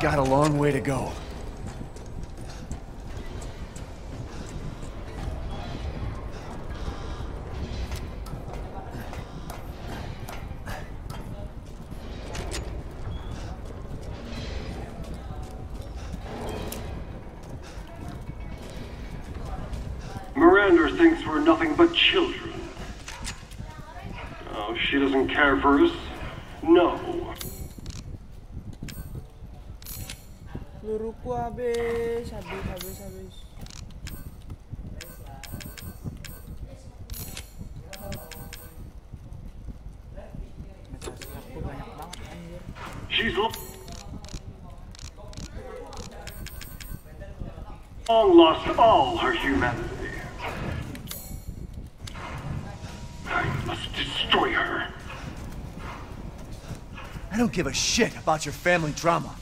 got a long way to go. Miranda thinks we're nothing but children. Oh, she doesn't care for us, don't give a shit about your family drama.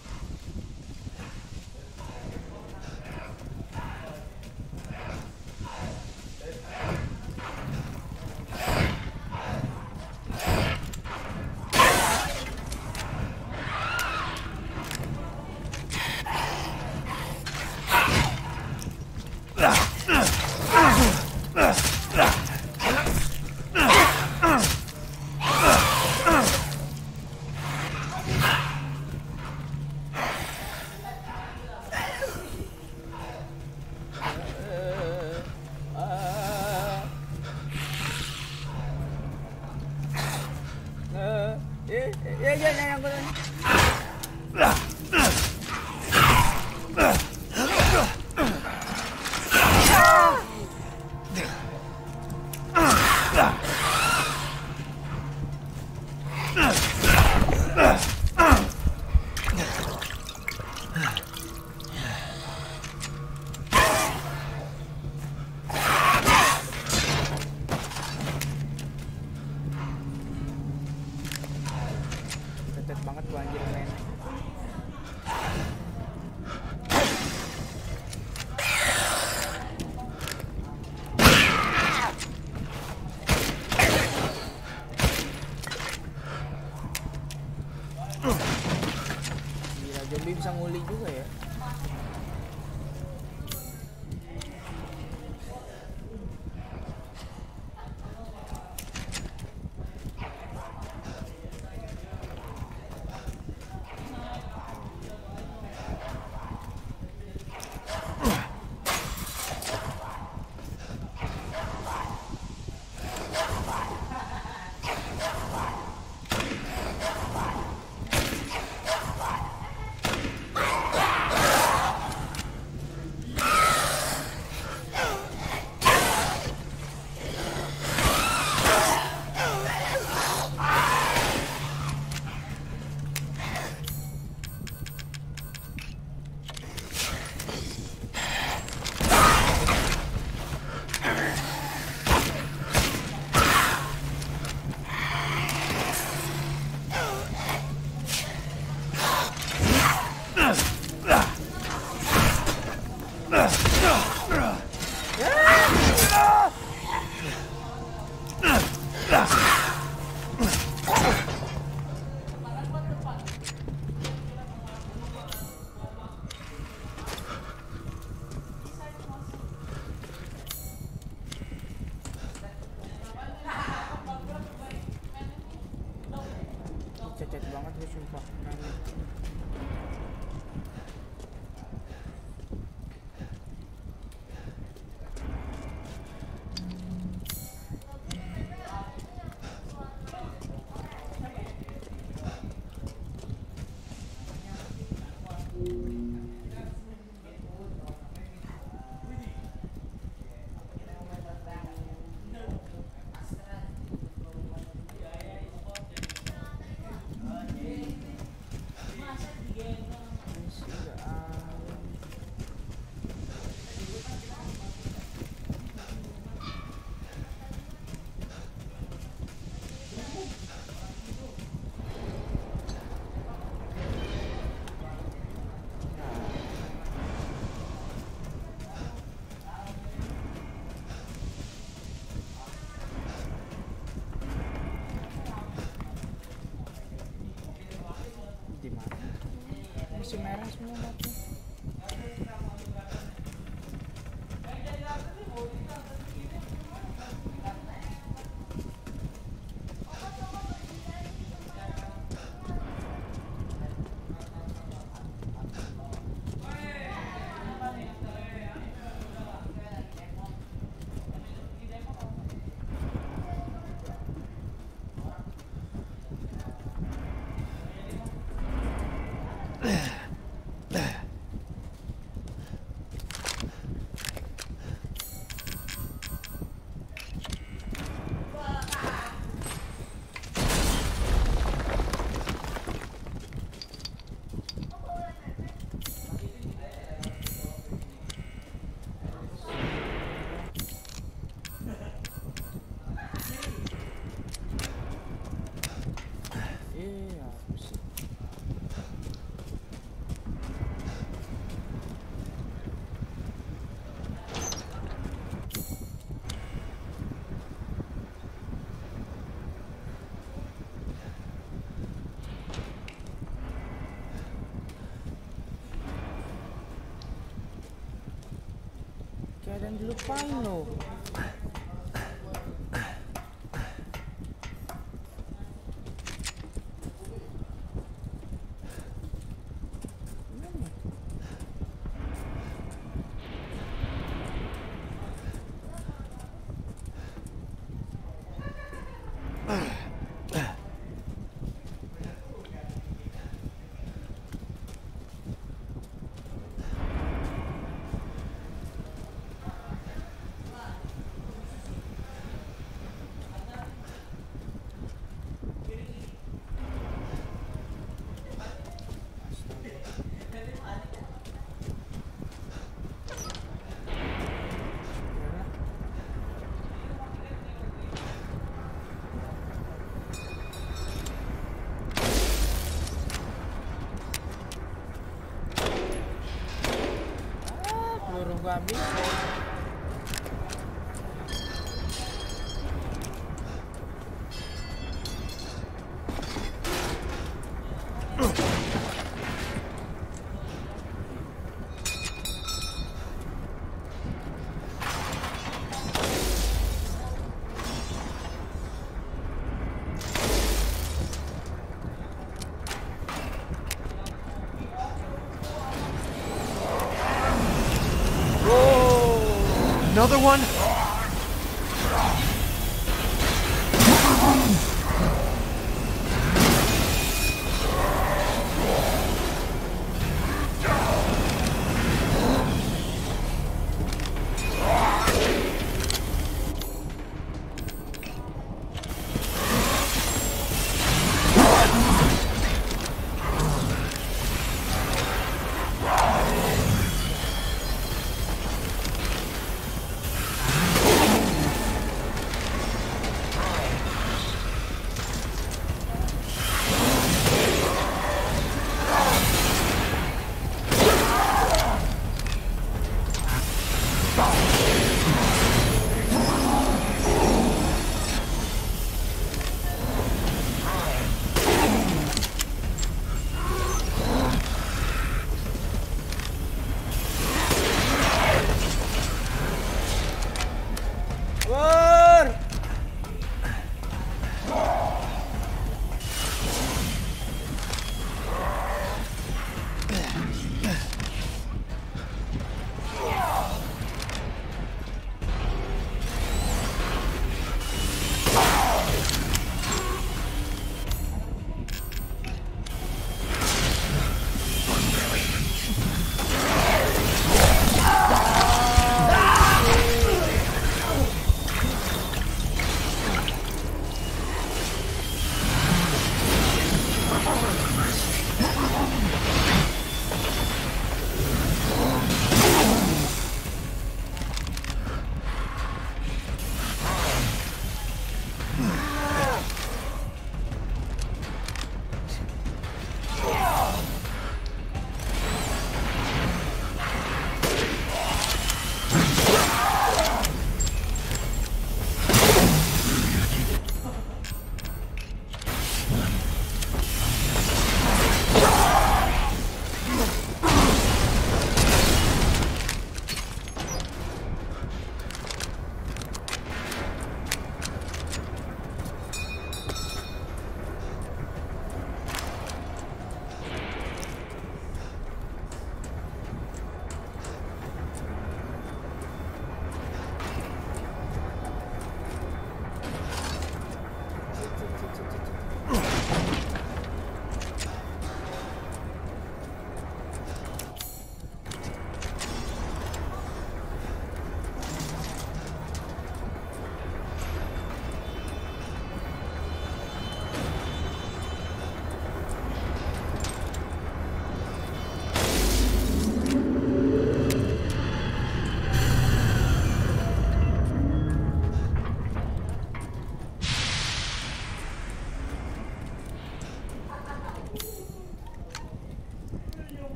Yeah! Kayak ada yang dilupain loh. Ah, peluru gua Another one?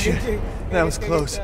Shit, that was close.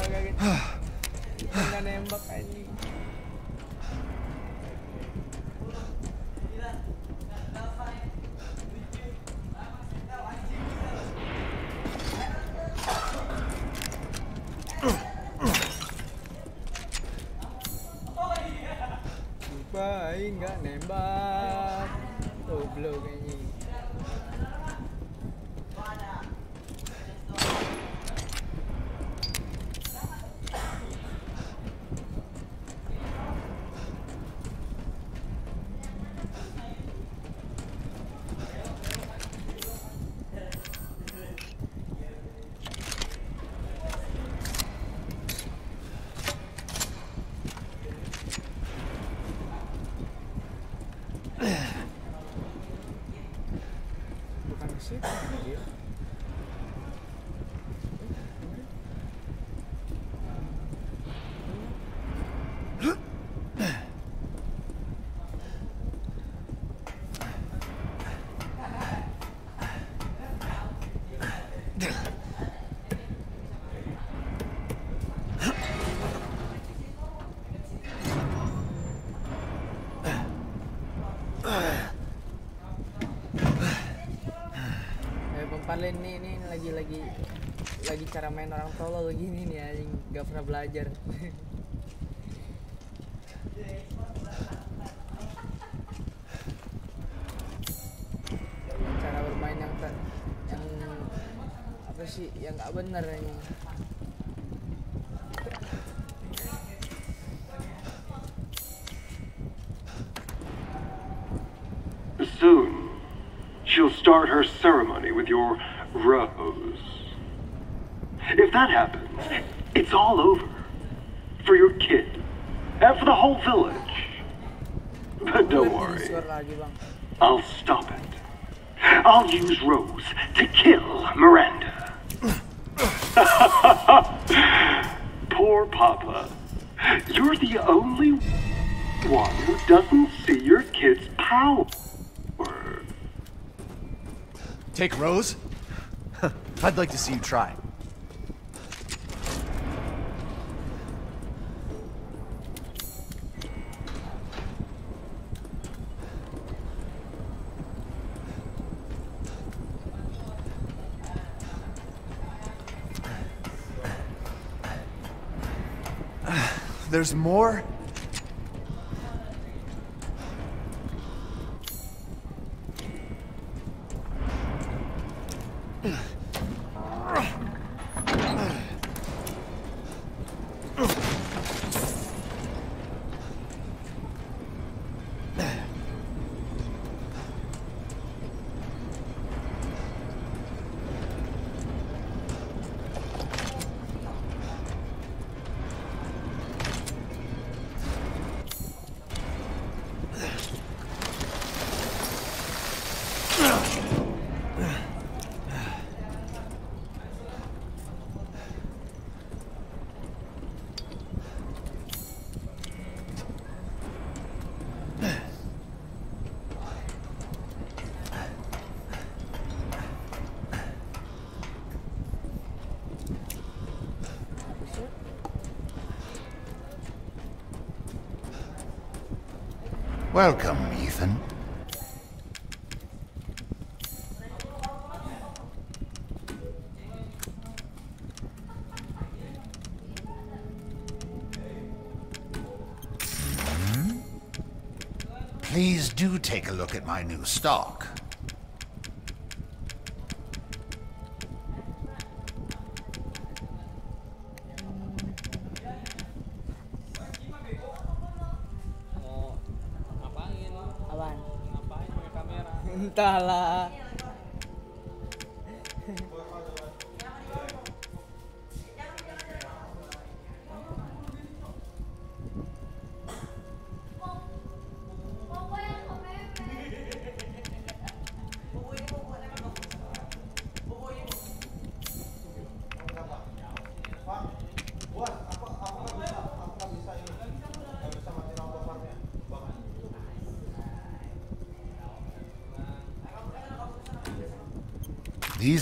Pempalin nih, nih lagi lagi lagi cara main orang tolol gini nih anjing gak pernah belajar. cara bermain yang yang apa sih yang nggak bener ini. that happens, it's all over. For your kid. And for the whole village. But don't worry. I'll stop it. I'll use Rose to kill Miranda. Poor Papa. You're the only one who doesn't see your kid's power. Take Rose? I'd like to see you try. There's more? Welcome, Ethan. Hmm? Please do take a look at my new stock.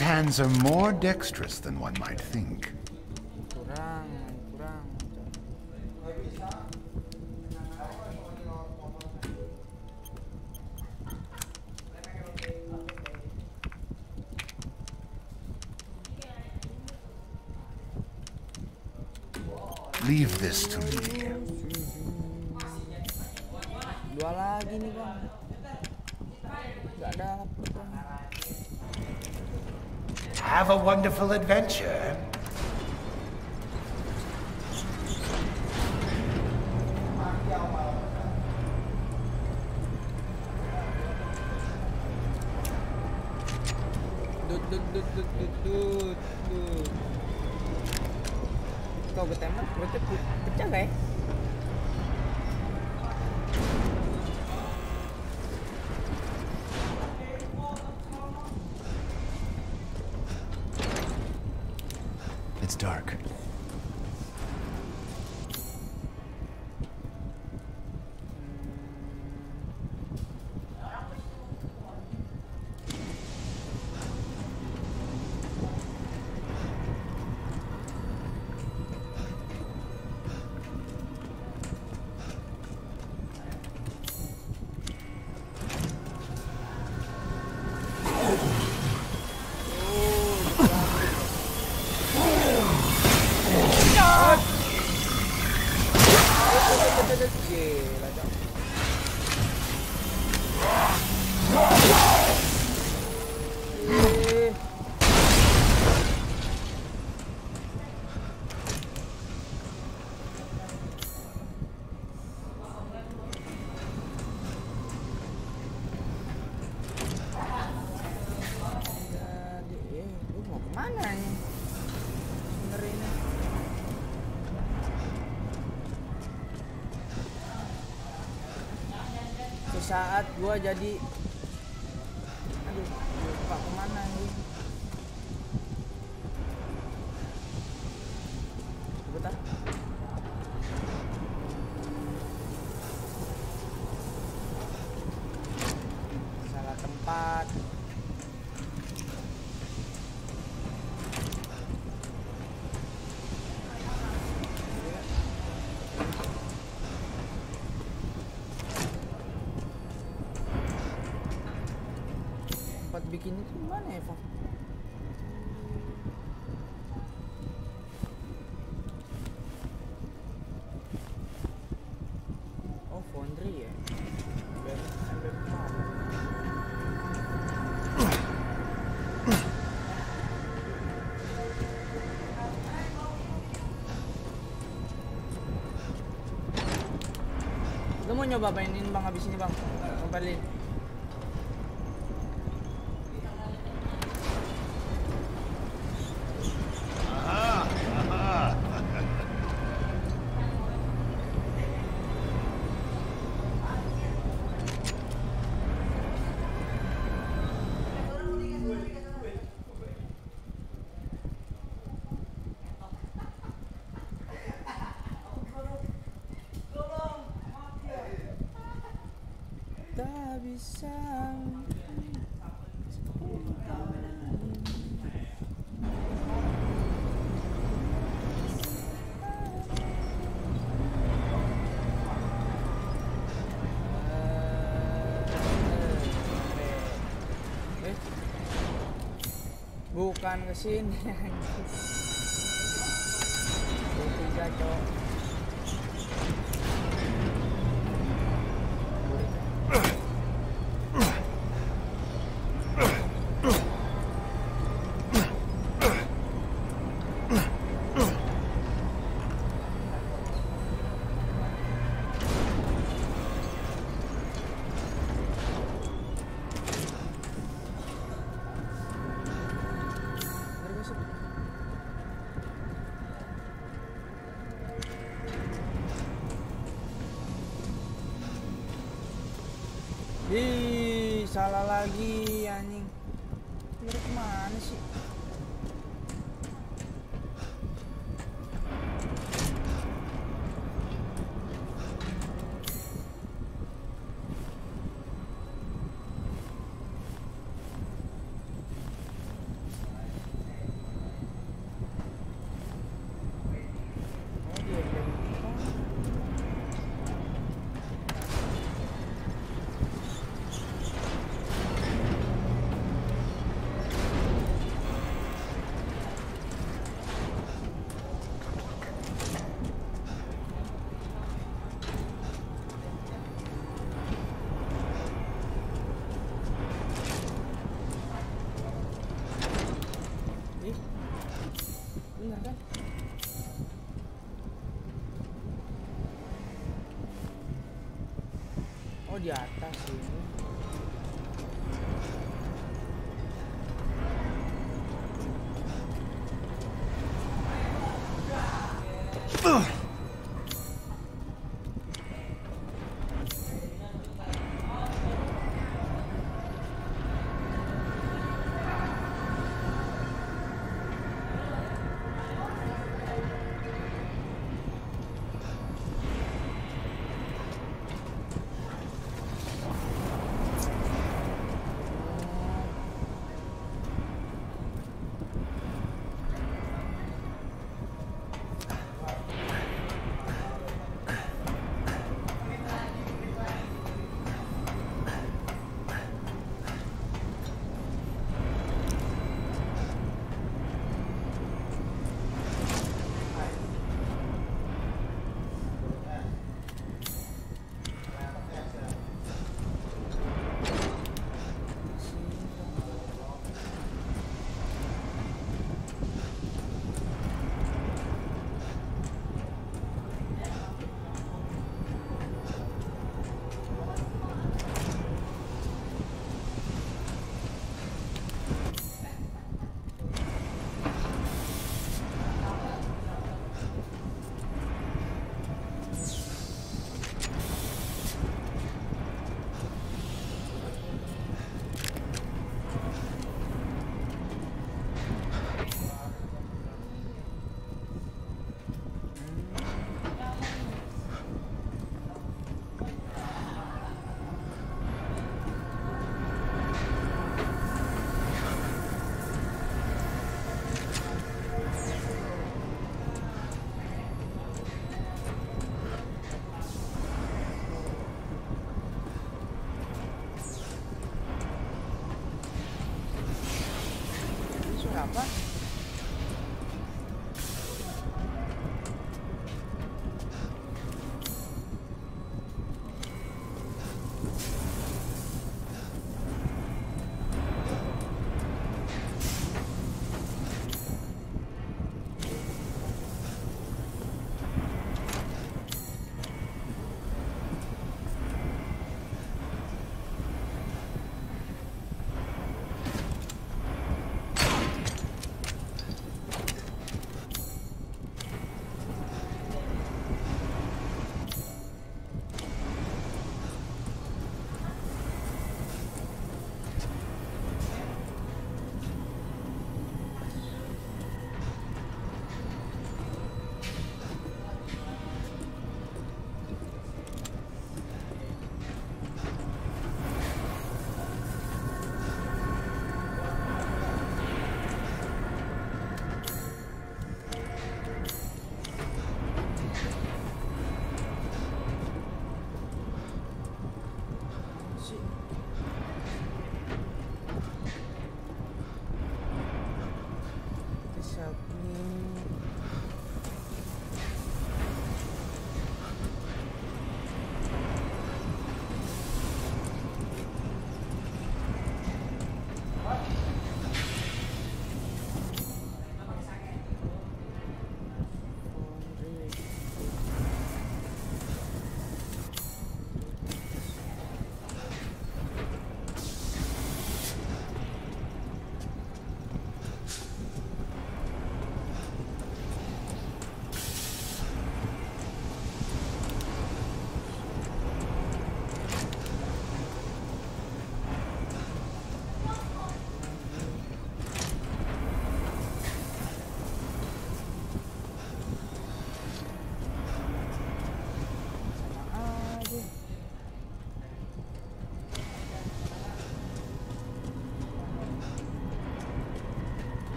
His hands are more dexterous than one might think. wonderful adventure. saat gue jadi nyo ba ba yung mga bisini bang? Kabalin. bukan ke sini sini kalau lagi.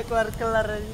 Gak kelar-kelar aja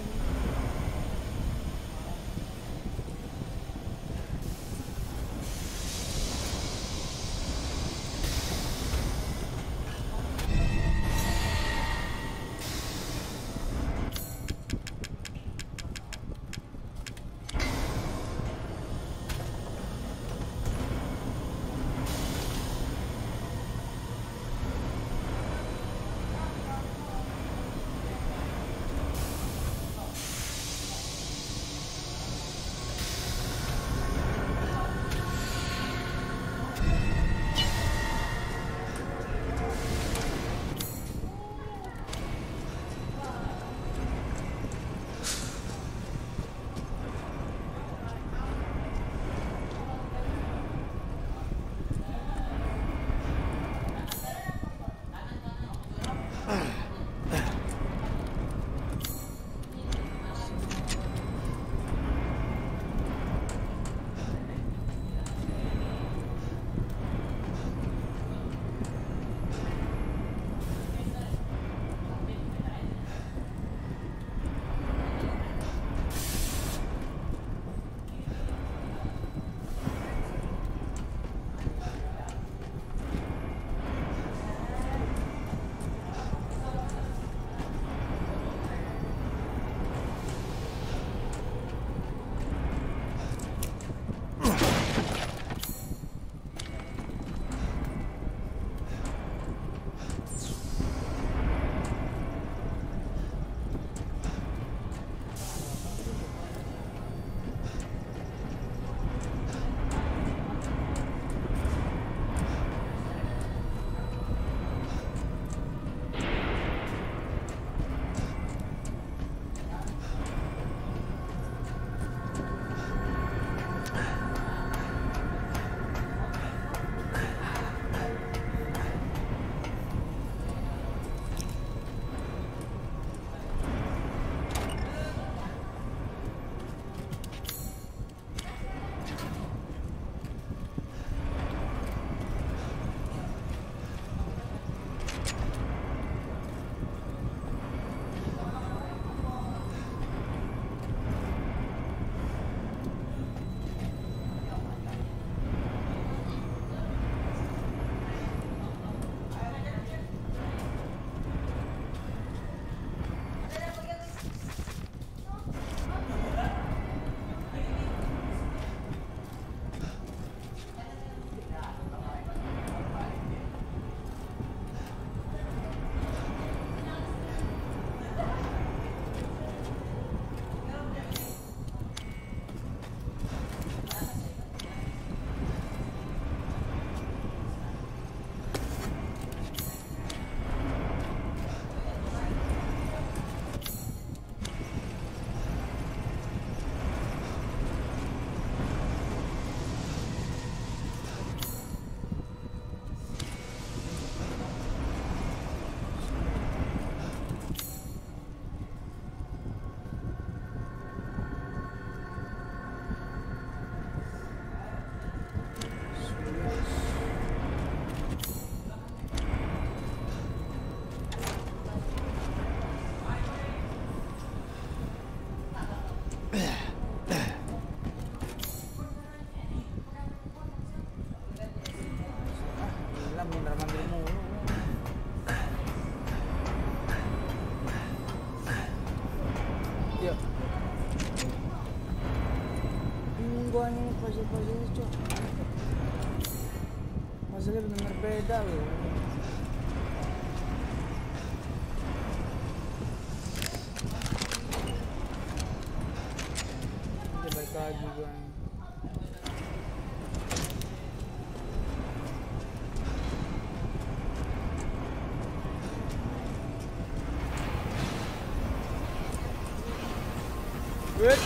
Wait.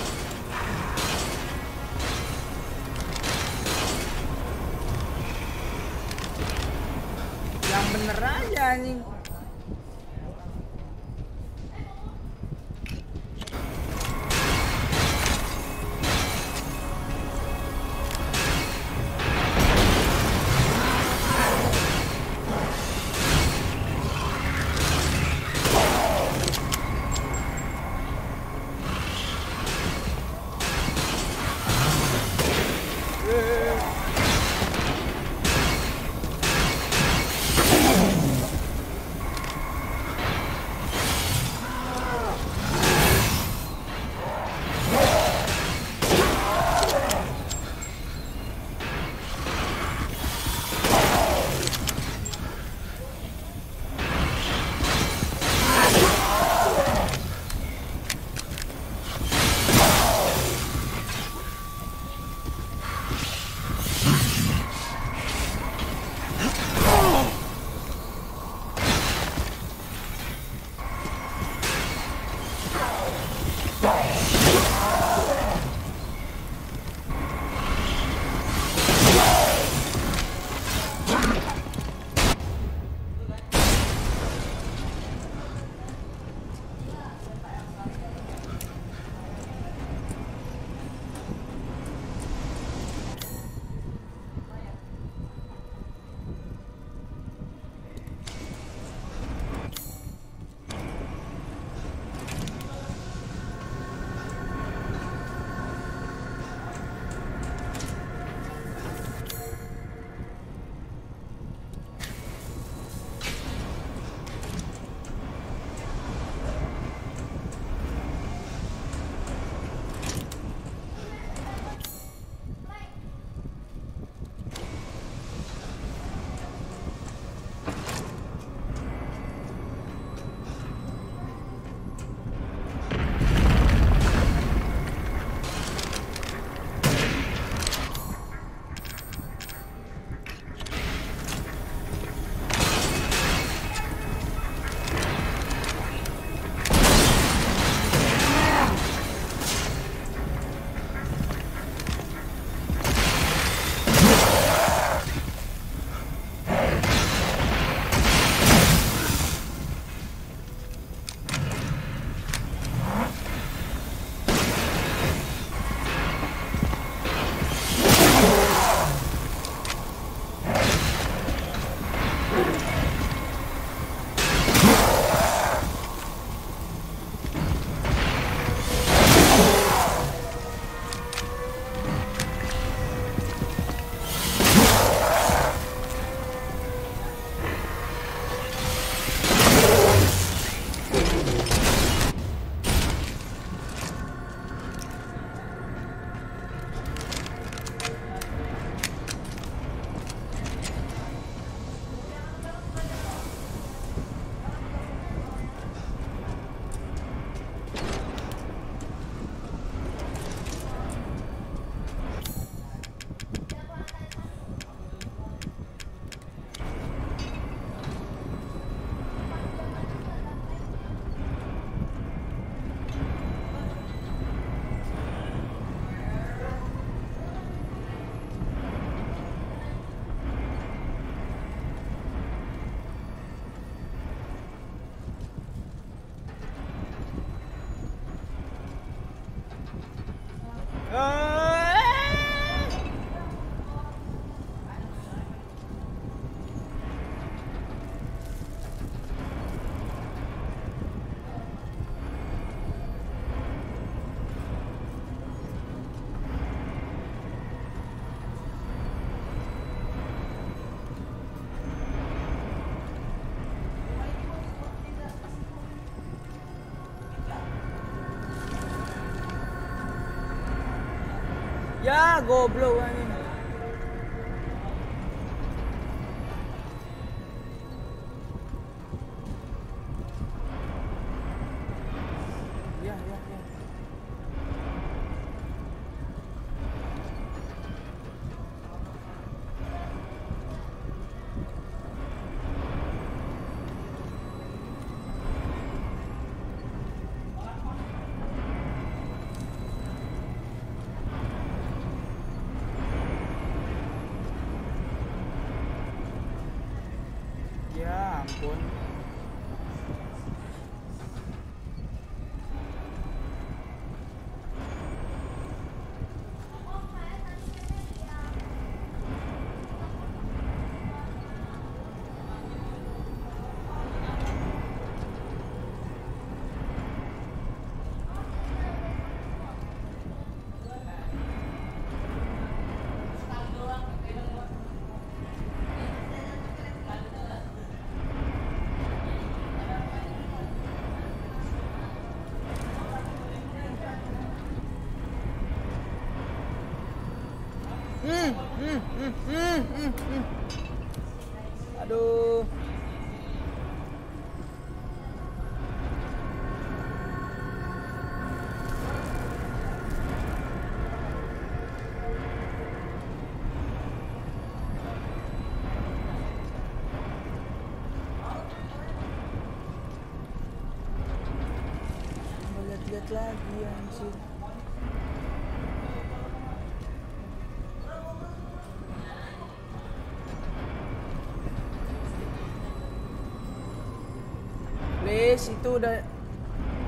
Yang bener aja anjing. goblok situ udah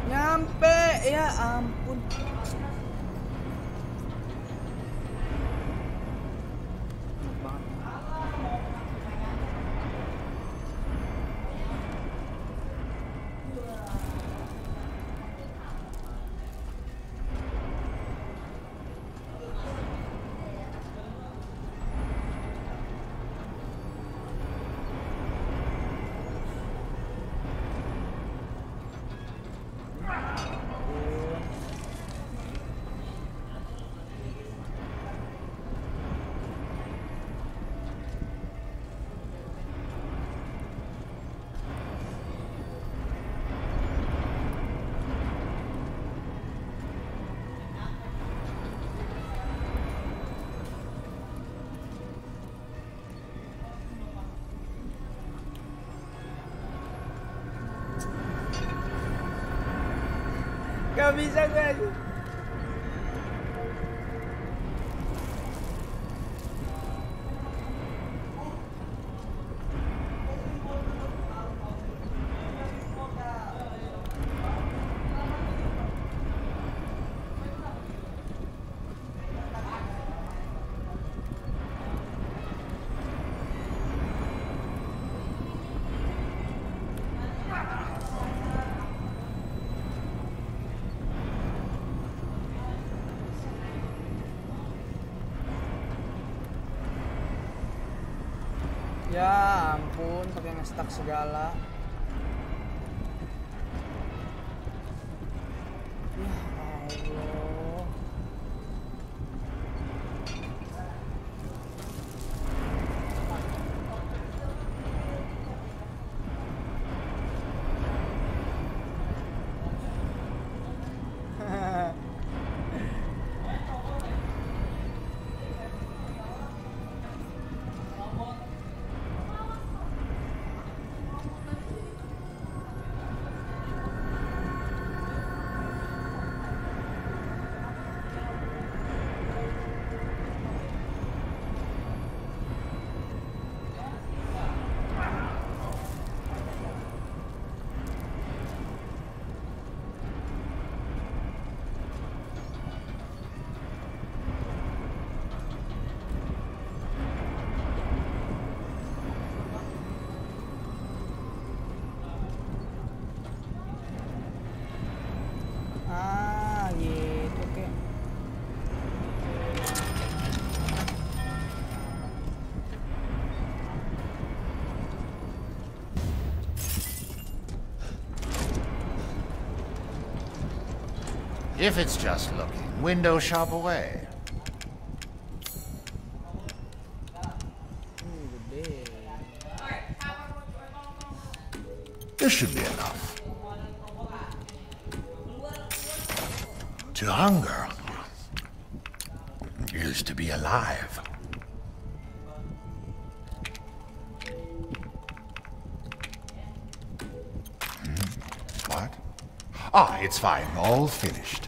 nyampe ya ampun. Please, I beg. ngestak segala. If it's just looking, window shop away. This should be enough. To hunger is to be alive. Hmm? What? Ah, it's fine. All finished.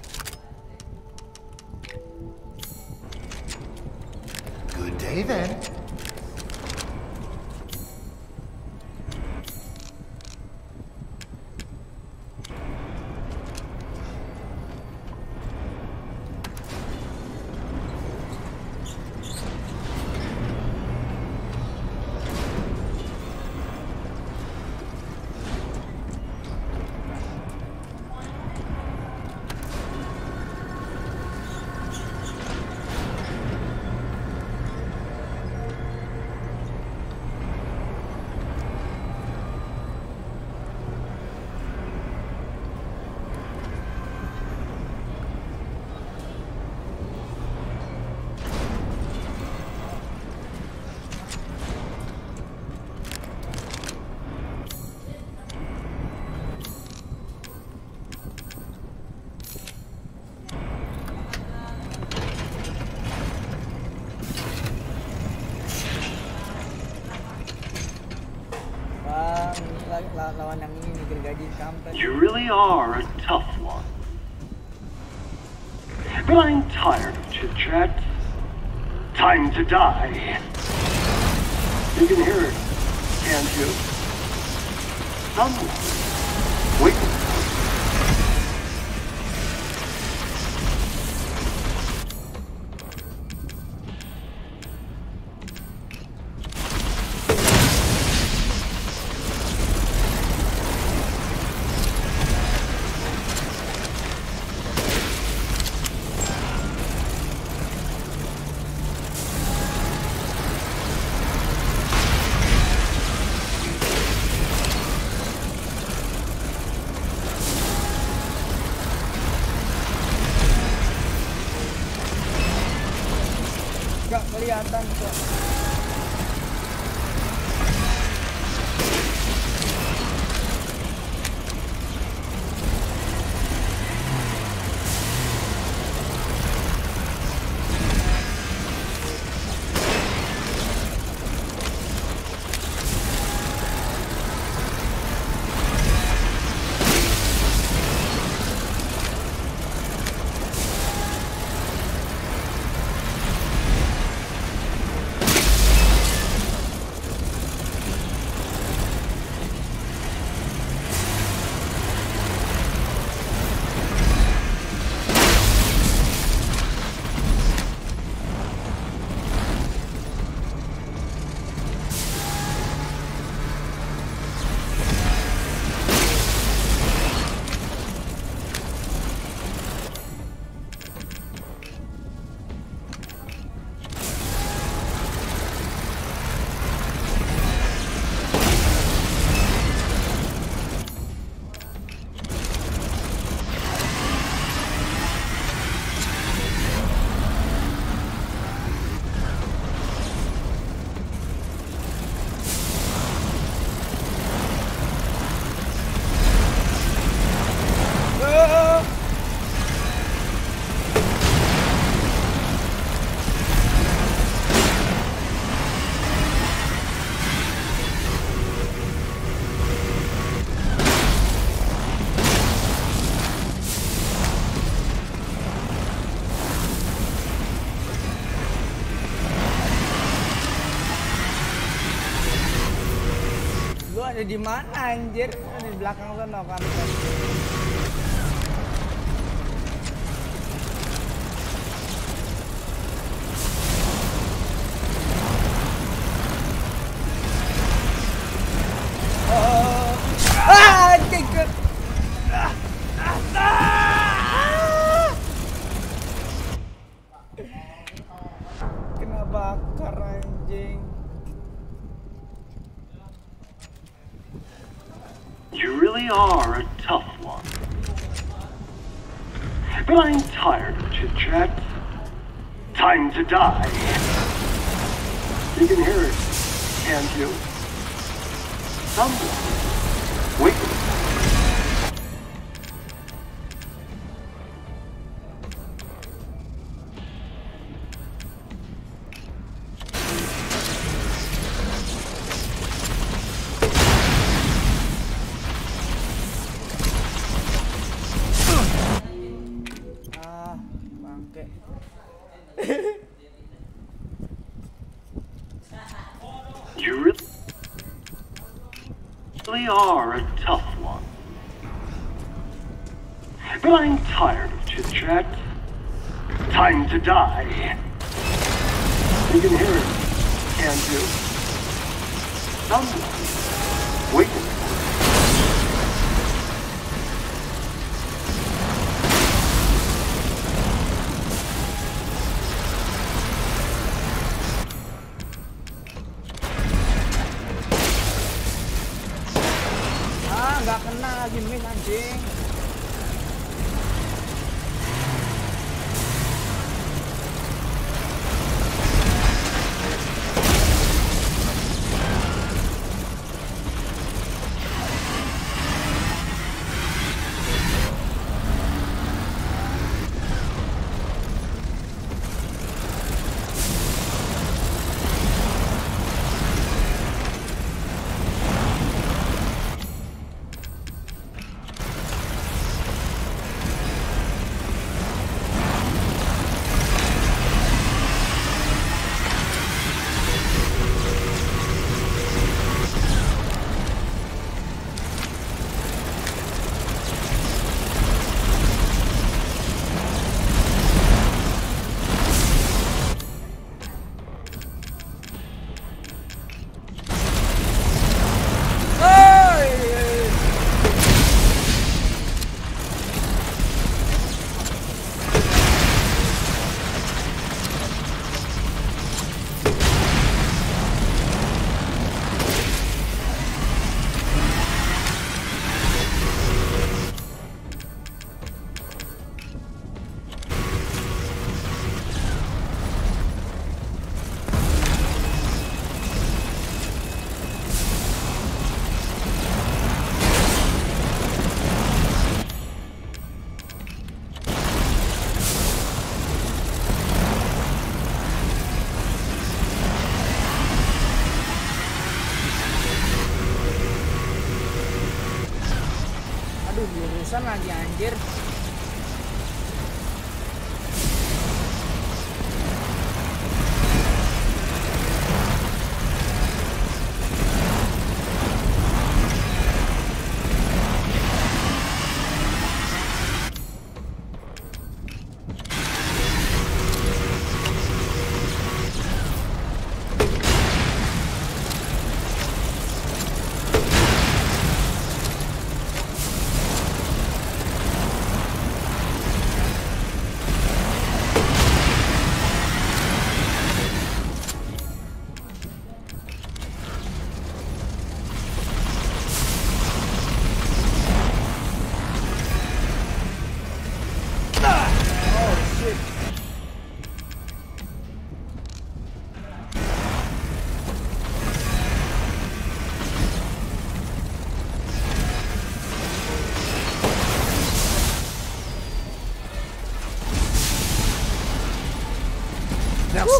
Ada di mana anjir? Di belakang sana kan.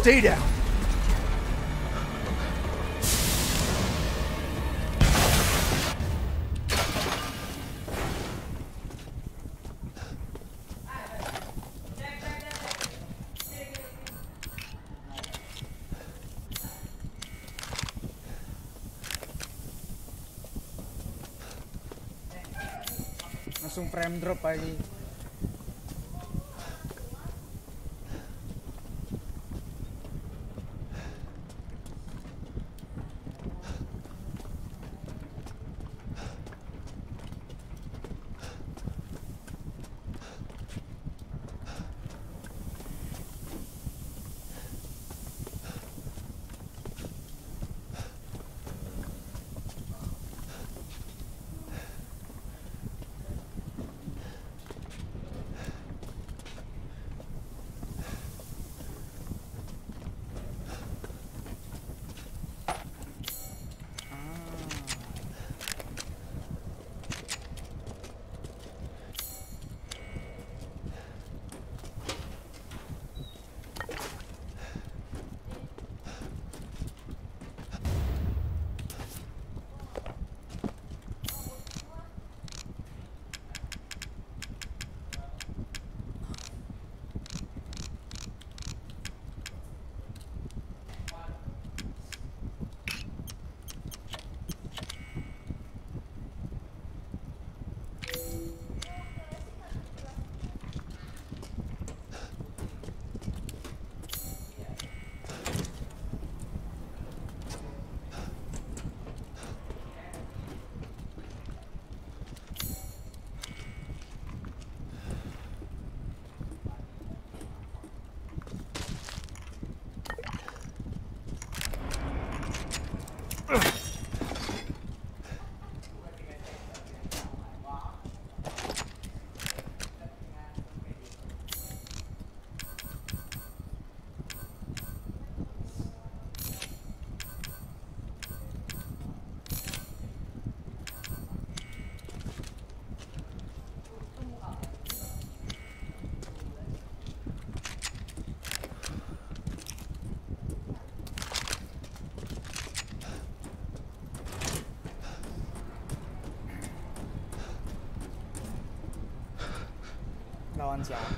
Stay down. Langsung frame drop lagi.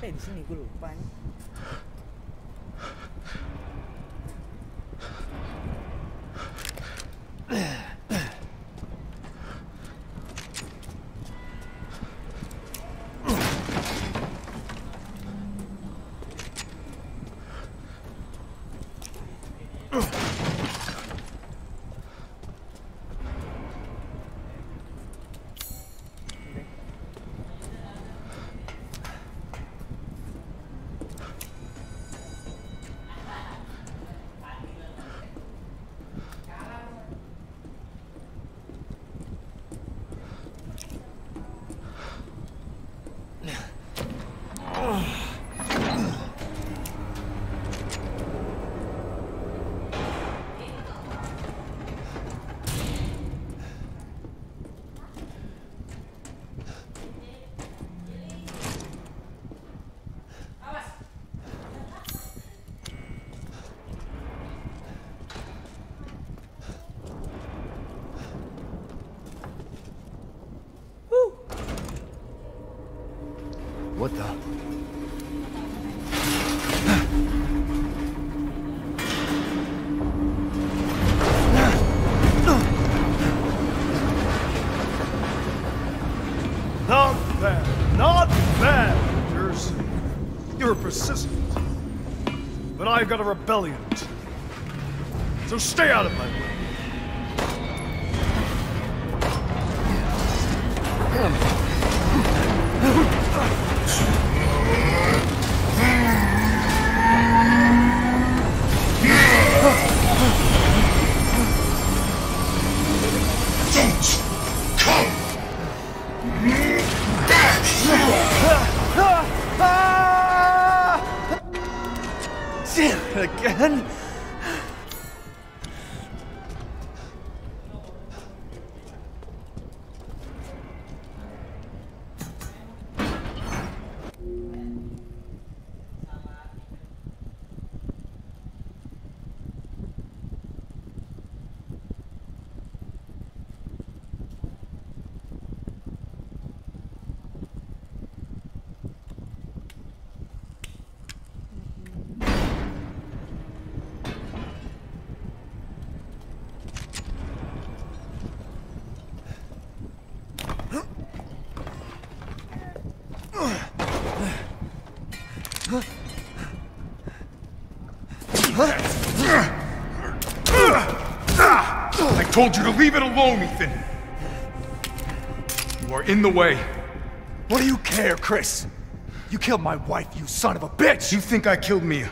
被你亲你不如不 got a rebellion. So stay out of my again! I told you to leave it alone, Ethan. You are in the way. What do you care, Chris? You killed my wife, you son of a bitch! You think I killed Mia?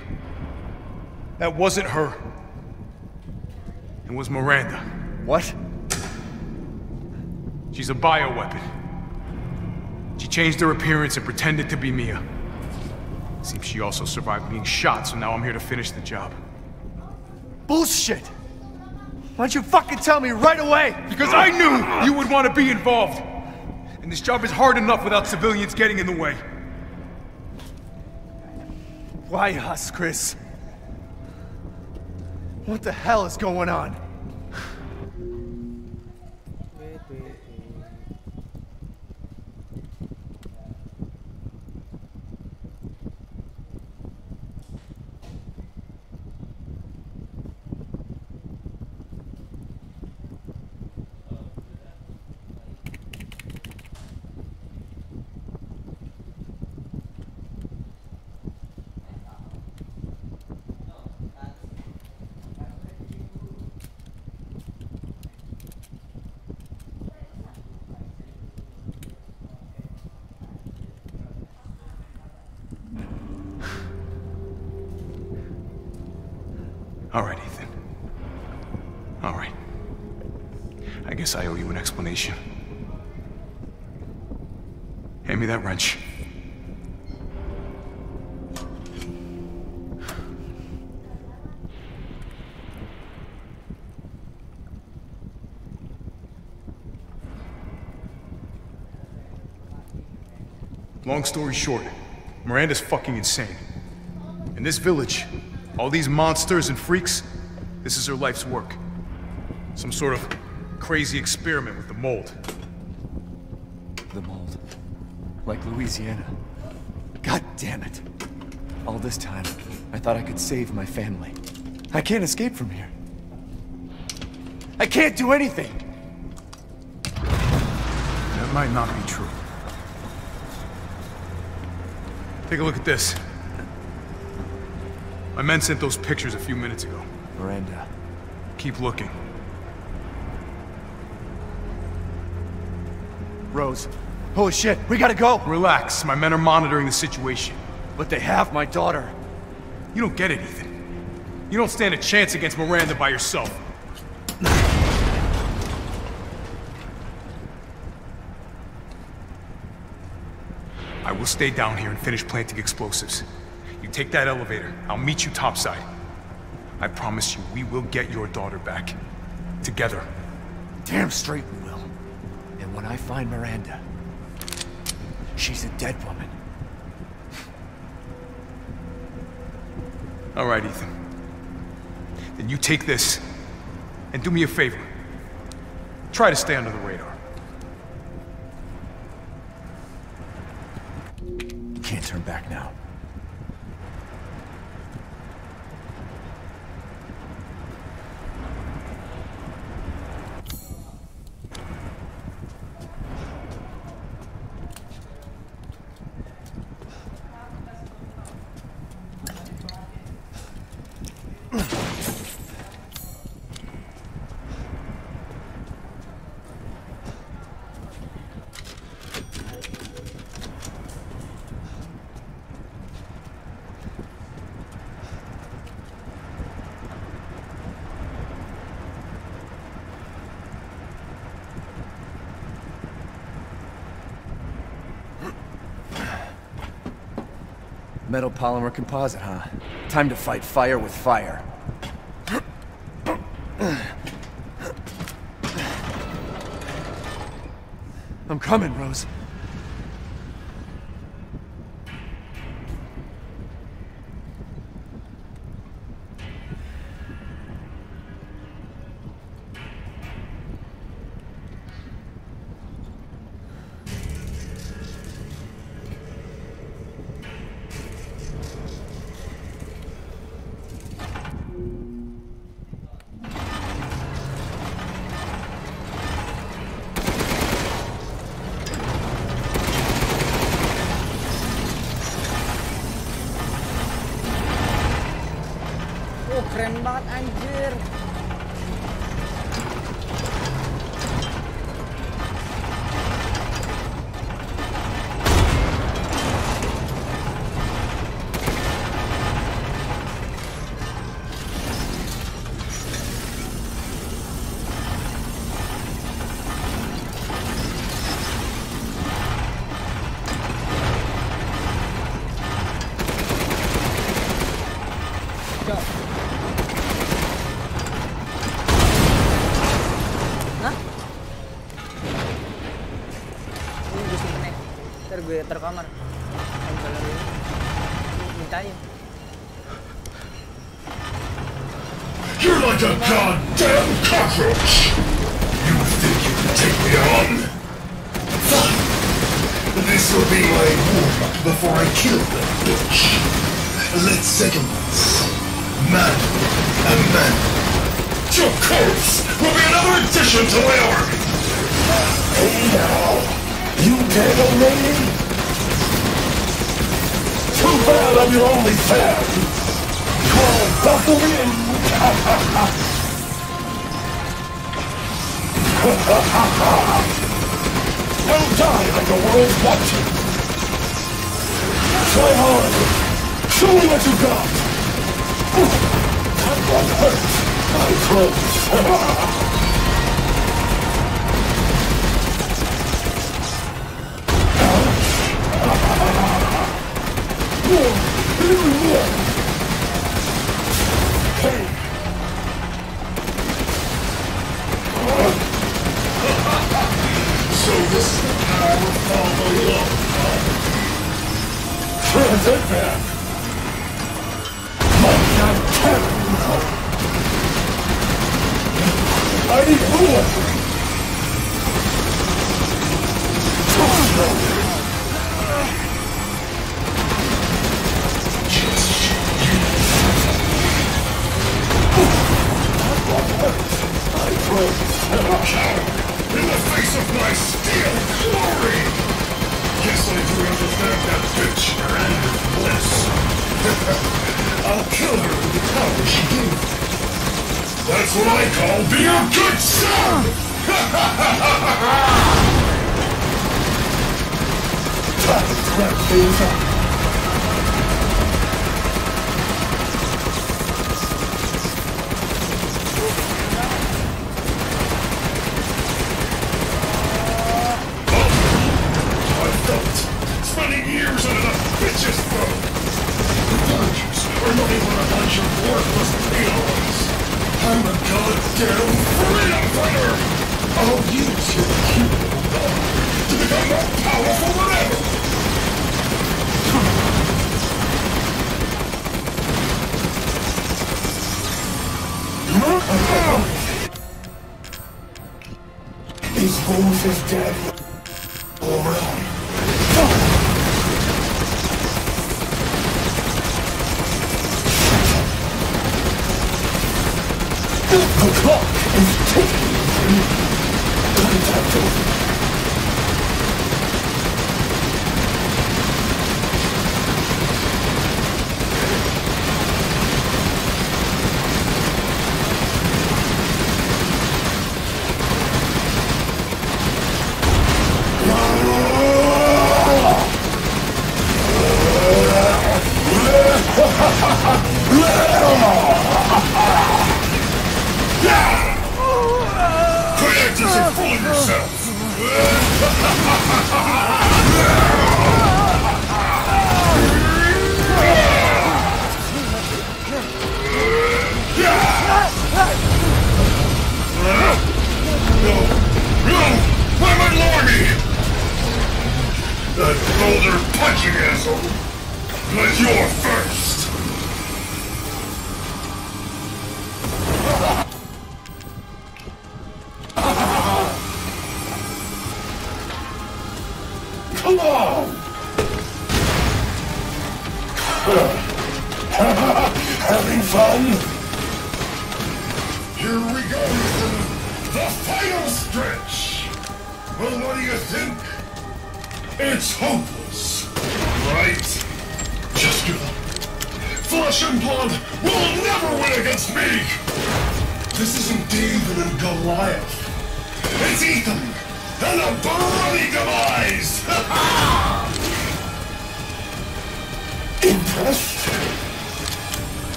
That wasn't her. It was Miranda. What? She's a bioweapon. She changed her appearance and pretended to be Mia. Seems she also survived being shot, so now I'm here to finish the job. Bullshit! Why don't you fucking tell me right away? Because I knew you would want to be involved! And this job is hard enough without civilians getting in the way. Why us, Chris? What the hell is going on? wait wait wait All right, Ethan. All right. I guess I owe you an explanation. Hand me that wrench. Long story short, Miranda's fucking insane. In this village, all these monsters and freaks, this is her life's work. Some sort of crazy experiment with the mold. The mold. Like Louisiana. God damn it. All this time, I thought I could save my family. I can't escape from here. I can't do anything! That might not be true. Take a look at this. My men sent those pictures a few minutes ago. Miranda. Keep looking. Rose. Holy shit, we gotta go! Relax, my men are monitoring the situation. But they have my daughter. You don't get it, Ethan. You don't stand a chance against Miranda by yourself. I will stay down here and finish planting explosives. You take that elevator, I'll meet you topside. I promise you, we will get your daughter back. Together. Damn straight we will. And when I find Miranda, she's a dead woman. All right, Ethan. Then you take this, and do me a favor. Try to stay under the radar. Back now. Metal polymer composite, huh? Time to fight fire with fire. I'm coming, Rose. Oh, keren te vamos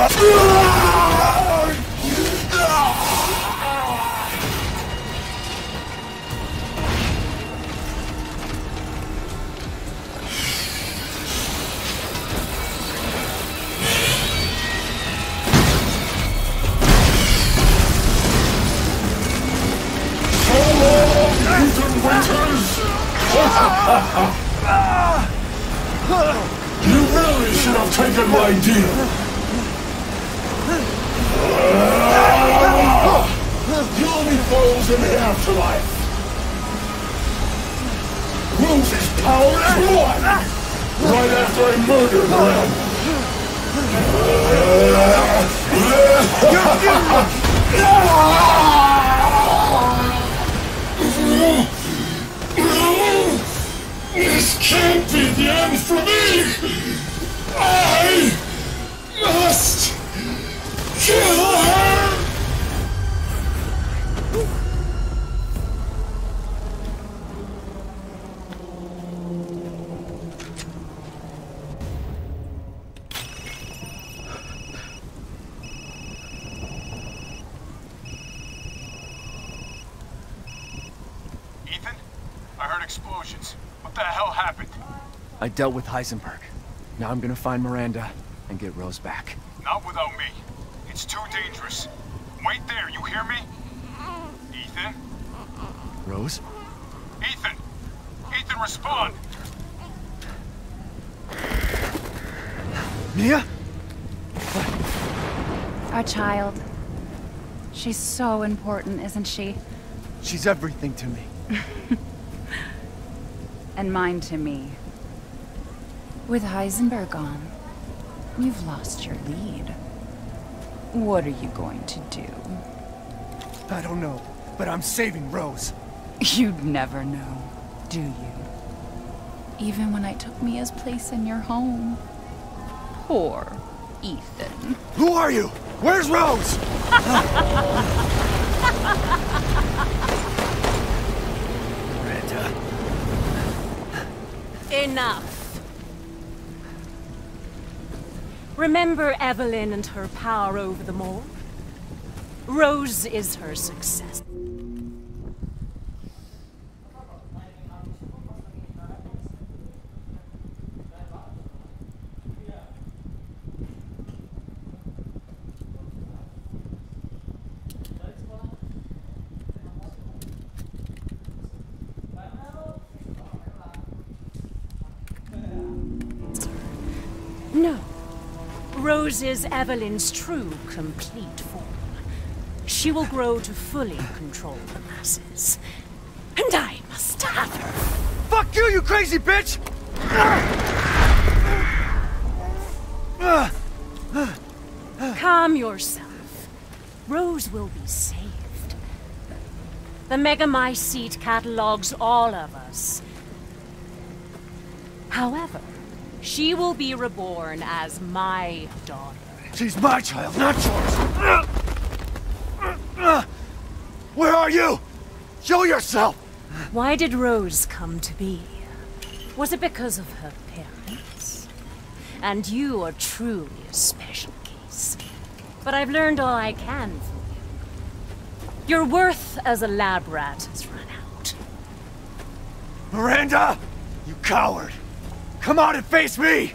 Uh, uh, uh. Dealt with Heisenberg. Now I'm gonna find Miranda and get Rose back. Not without me. It's too dangerous. Wait there, you hear me? Ethan? Rose? Ethan! Ethan, respond! Mia? Our child. She's so important, isn't she? She's everything to me. And mine to me. With Heisenberg gone, you've lost your lead. What are you going to do? I don't know, but I'm saving Rose. You'd never know, do you? Even when I took Mia's place in your home. Poor Ethan. Who are you? Where's Rose? Miranda. Enough. Remember Evelyn and her power over them all? Rose is her success. No. Rose is Evelyn's true, complete form. She will grow to fully control the masses. And I must have her. Fuck you, you crazy bitch! Calm yourself. Rose will be saved. The Megamycete catalogs all of us. However, she will be reborn as my daughter. She's my child, not yours. Where are you? Show yourself! Why did Rose come to be? Was it because of her parents? And you are truly a special case. But I've learned all I can from you. Your worth as a lab rat has run out. Miranda! You coward! Come out and face me!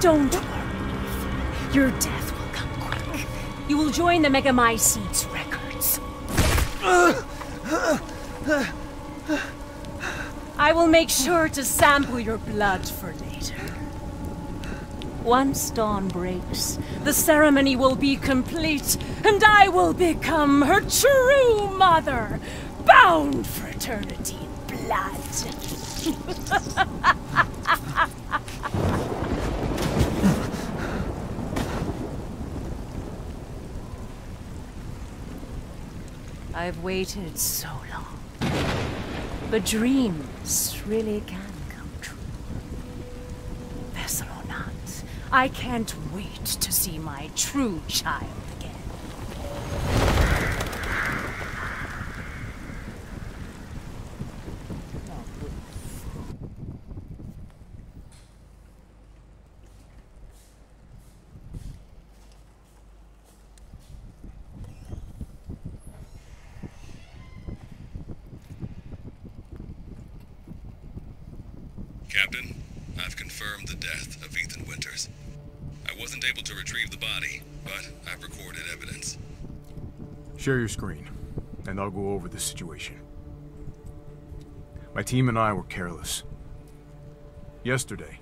Don't worry. Your death will come quick. You will join the Megamycetes records. I will make sure to sample your blood for later. Once dawn breaks, the ceremony will be complete, and I will become her true mother, bound for eternity in blood. I've waited so long. But dreams really can come true. Vessel or not, I can't wait to see my true child again. Captain, I've confirmed the death of Ethan Winters. I wasn't able to retrieve the body, but I've recorded evidence. Share your screen, and I'll go over the situation. My team and I were careless. Yesterday,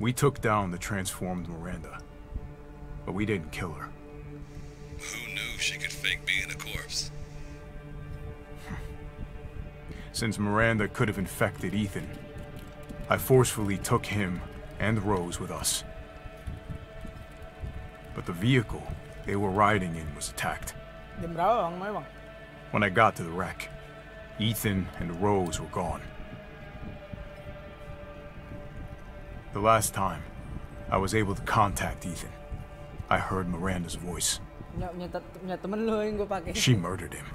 we took down the transformed Miranda, but we didn't kill her. Who knew she could fake being a corpse? Since Miranda could have infected Ethan, I forcefully took him and Rose with us. But the vehicle they were riding in was attacked. When I got to the wreck, Ethan and Rose were gone. The last time I was able to contact Ethan, I heard Miranda's voice. She murdered him.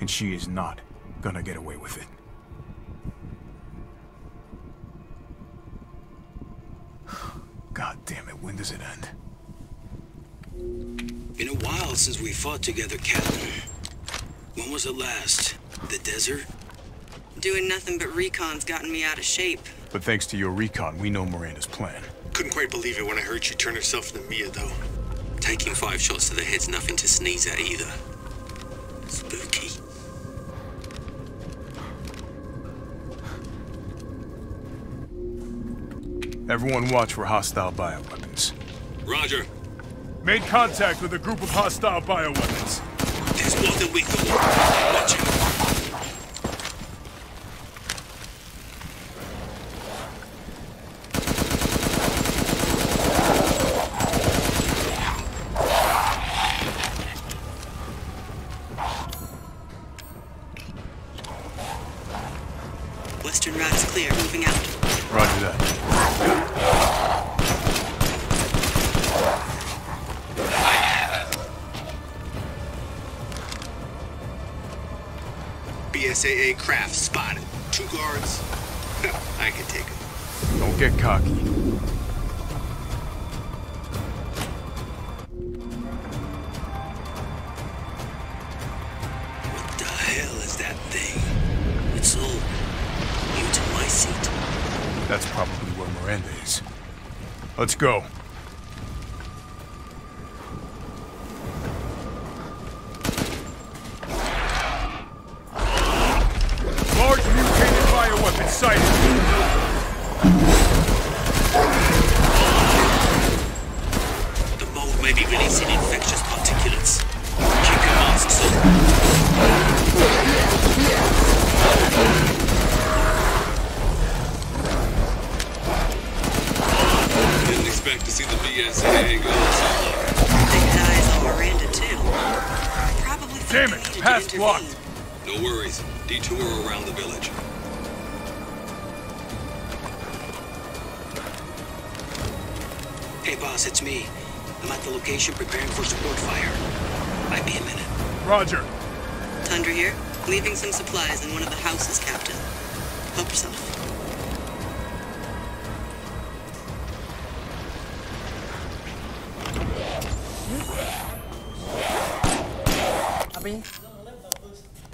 And she is not gonna get away with it. God damn it, when does it end? Been a while since we fought together, Captain. When was it last? The desert? Doing nothing but recon's gotten me out of shape. But thanks to your recon, we know Miranda's plan. Couldn't quite believe it when I heard she turned herself into Mia, though. Taking five shots to the head's nothing to sneeze at either. Spooky. Everyone watch for hostile bioweapons. Roger. Made contact with a group of hostile bioweapons. There's more than we thought. Watch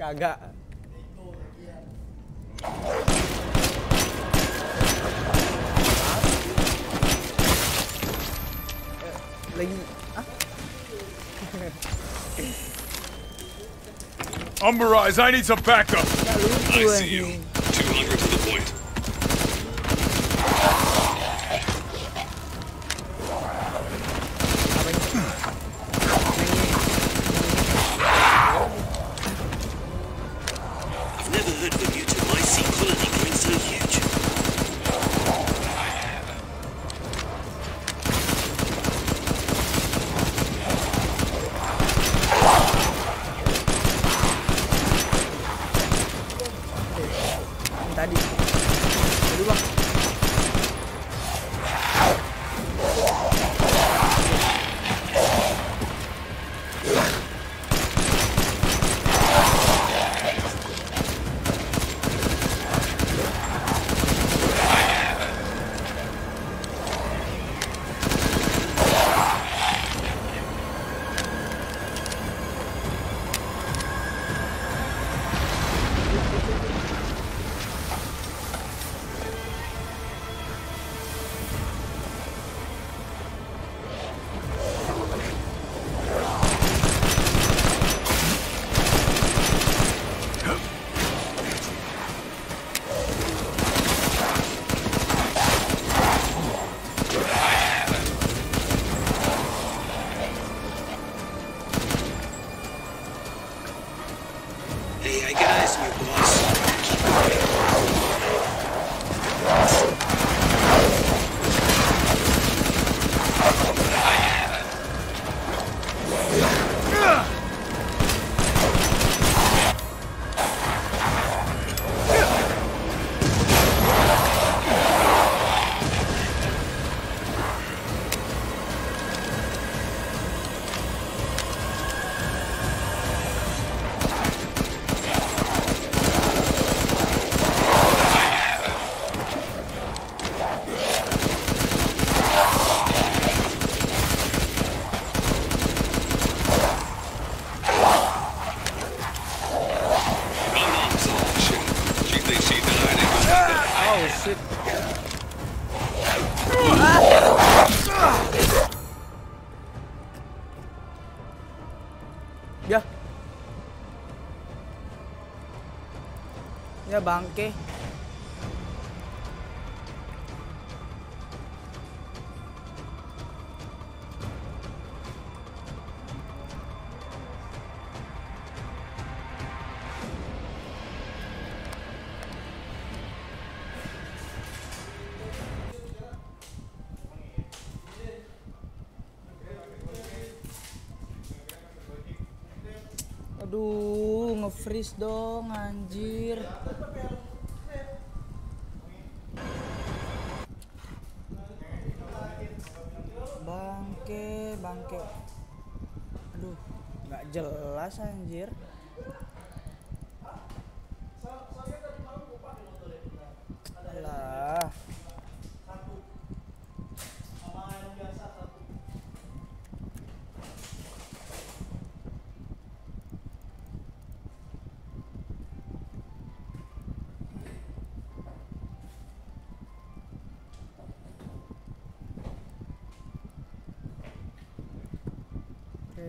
Kagak. Lagi ah? I need some backup. I see you. bangke Aduh, nge-freeze dong anjir.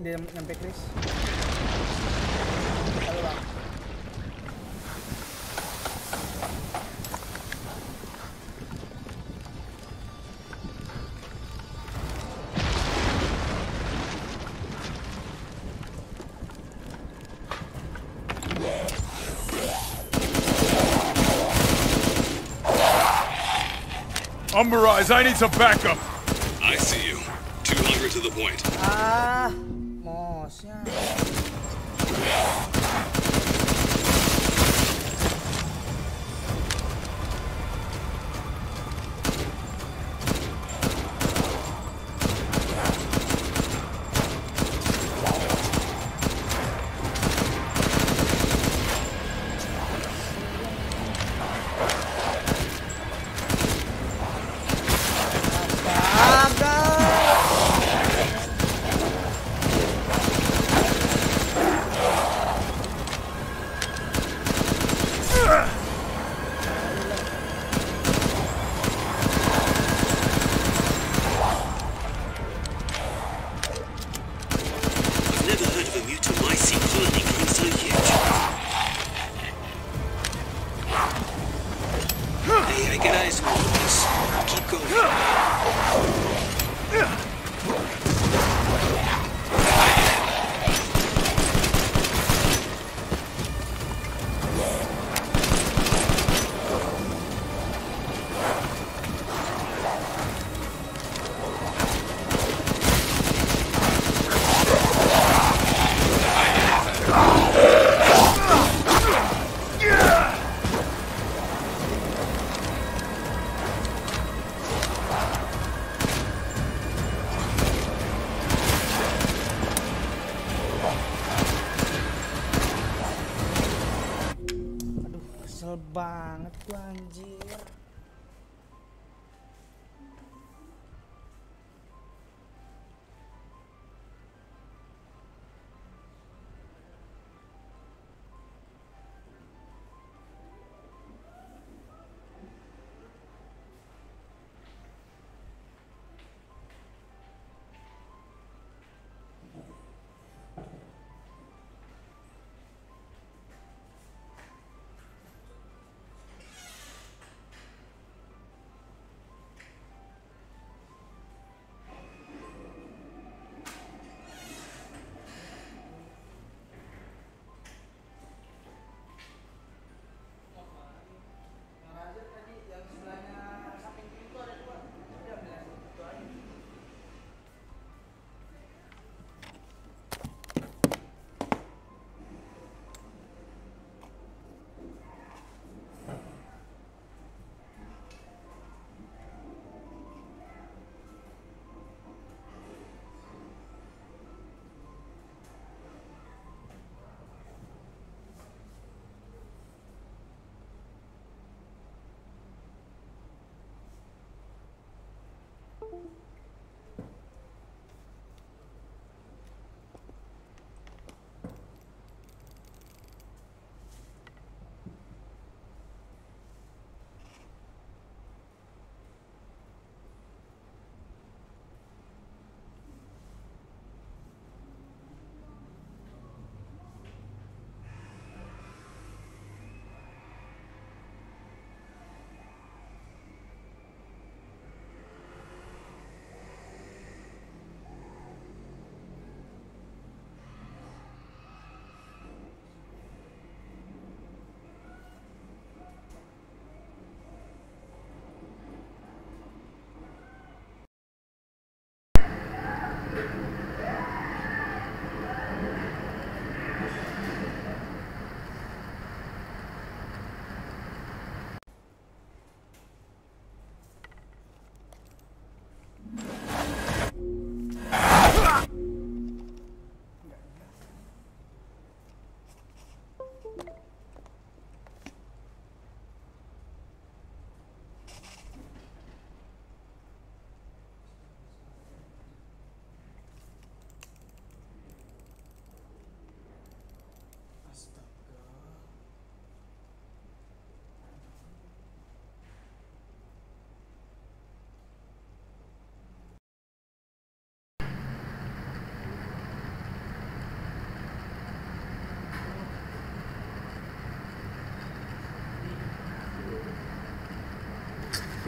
Hindi nampik, Chris. I need some backup.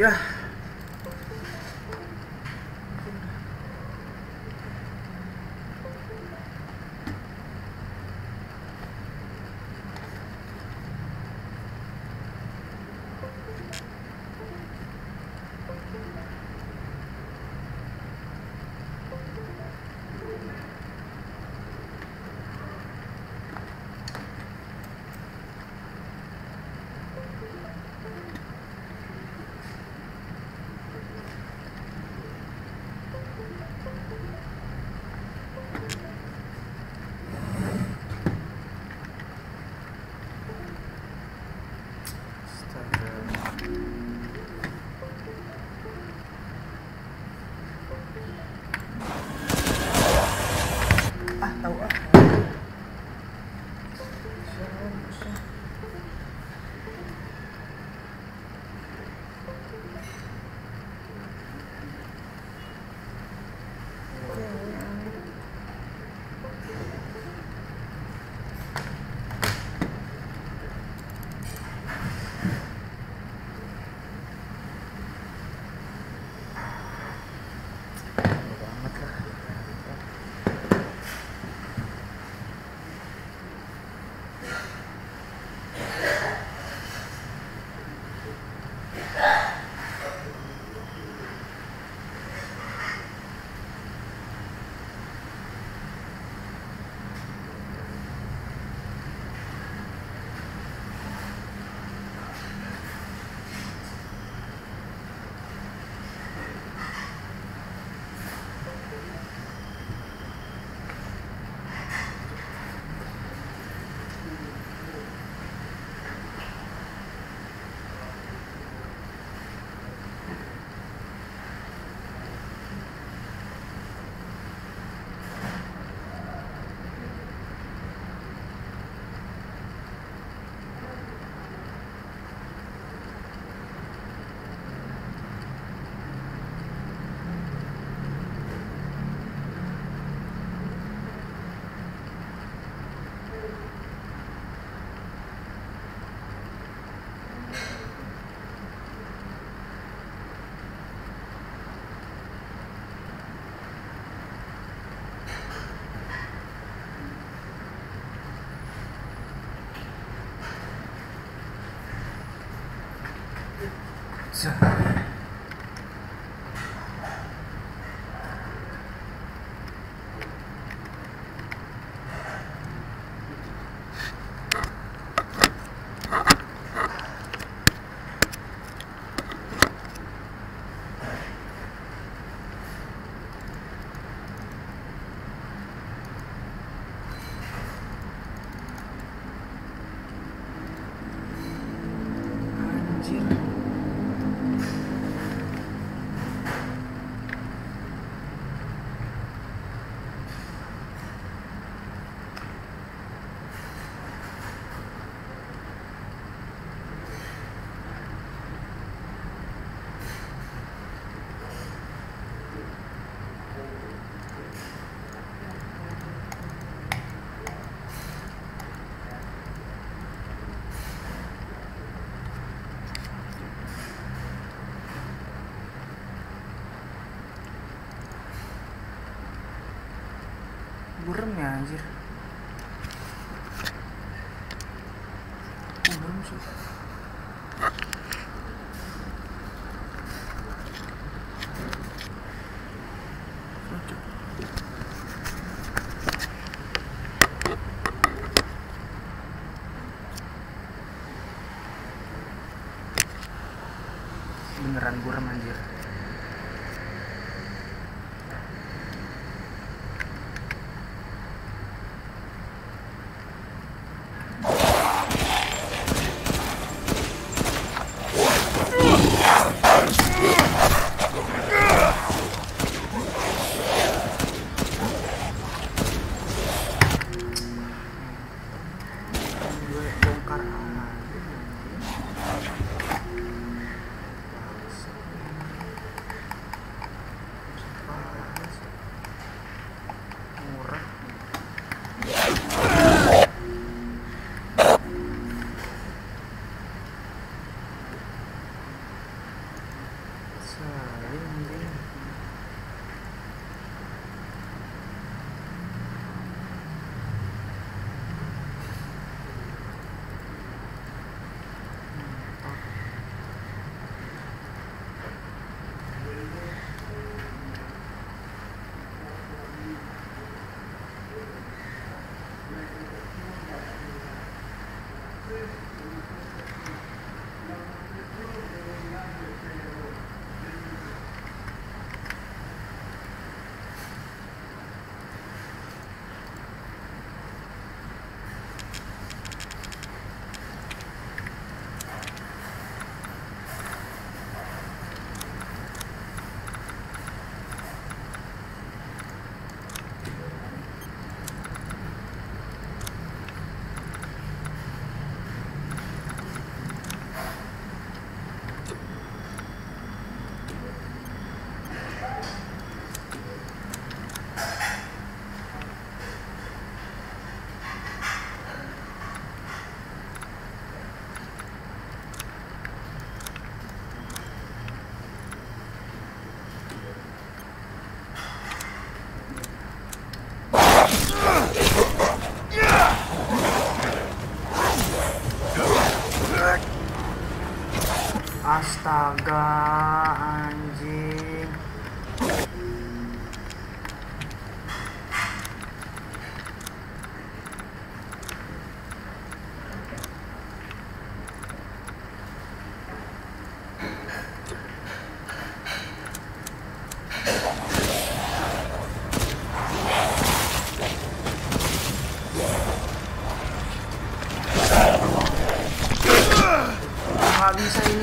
Ya. Anjir.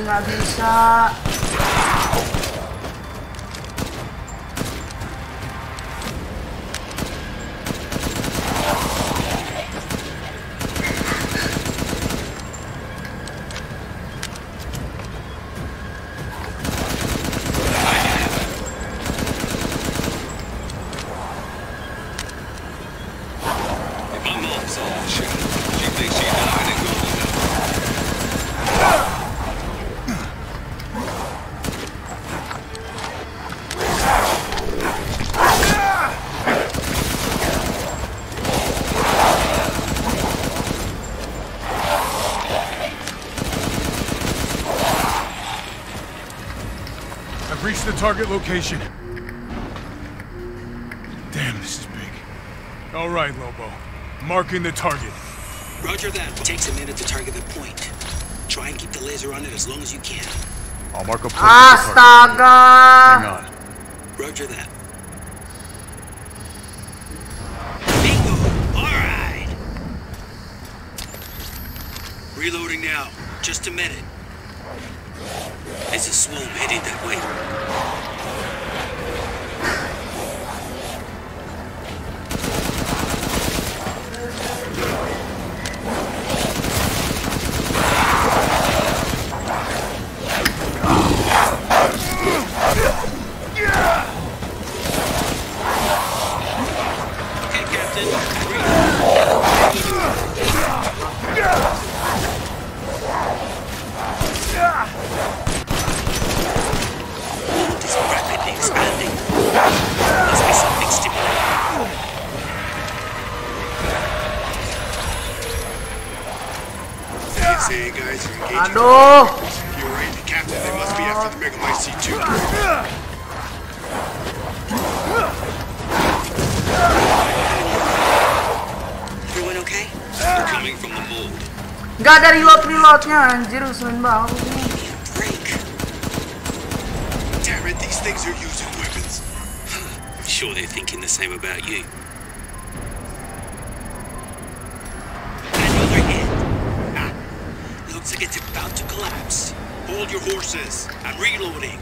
Nggak bisa ini nggak bisa. If my mom saw this shit, she'd think she died and gone to hell. I've reached the target location. Damn, this is big. All right, Lobo. Marking the target. Roger that. Takes a minute to target the point. Try and keep the laser on it as long as you can. I'll mark a place at the target. Hang on. Roger that. Bingo! Alright! Reloading now. Just a minute. Nggak ada reload reloadnya anjir usulin banget ini. Damn it, these things are using weapons. Sure they're thinking the same about you. Another hit. Ah, looks like it's about to collapse. Hold your horses. I'm reloading.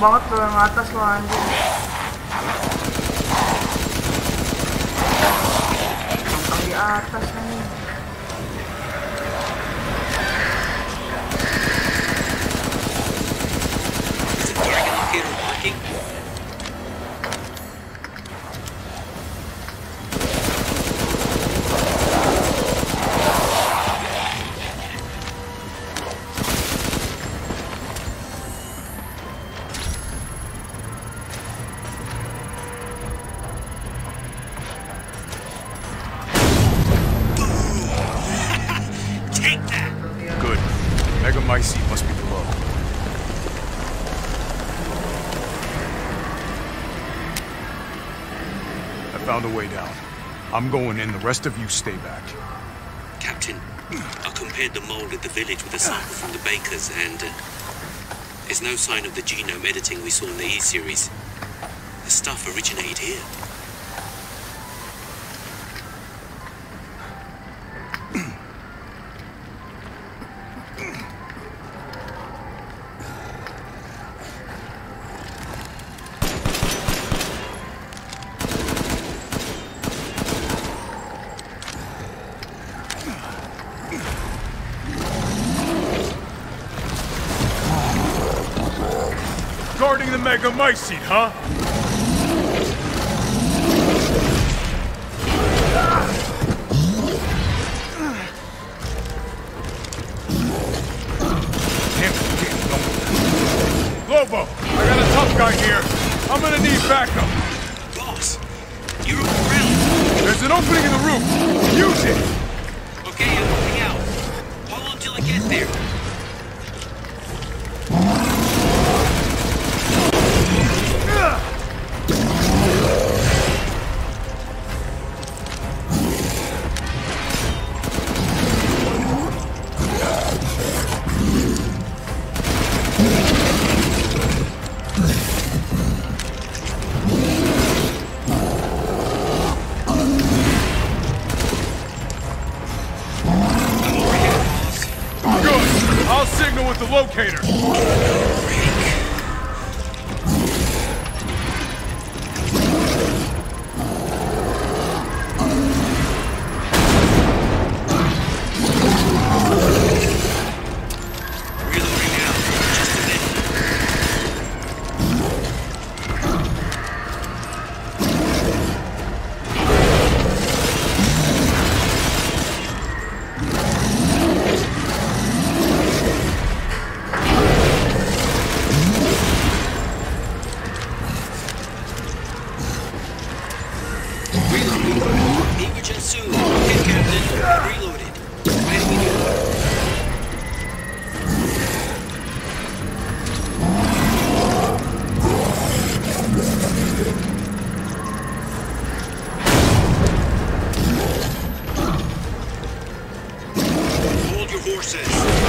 Banget tuh yang atas lo anjir. I'm going in. The rest of you stay back. Captain, I compared the mold at the village with a sample from the bakers, and uh, there's no sign of the genome editing we saw in the E-series. The stuff originated here. my huh? forces.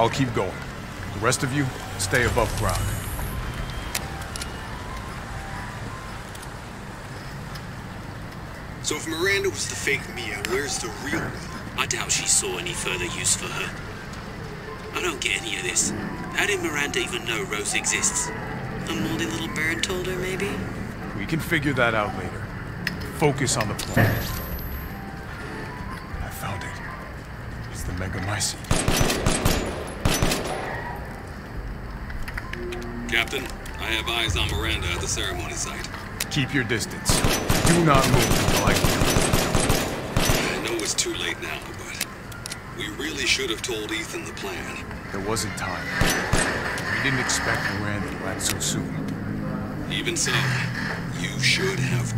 I'll keep going. The rest of you, stay above ground. So if Miranda was the fake Mia, where's the real one? I doubt she saw any further use for her. I don't get any of this. How did Miranda even know Rose exists? A moldy little bird told her, maybe? We can figure that out later. Focus on the plan. I have eyes on Miranda at the ceremony site. Keep your distance. Do not move until I I know it's too late now, but we really should have told Ethan the plan. There wasn't time. We didn't expect Miranda to act so soon. Even so, you should have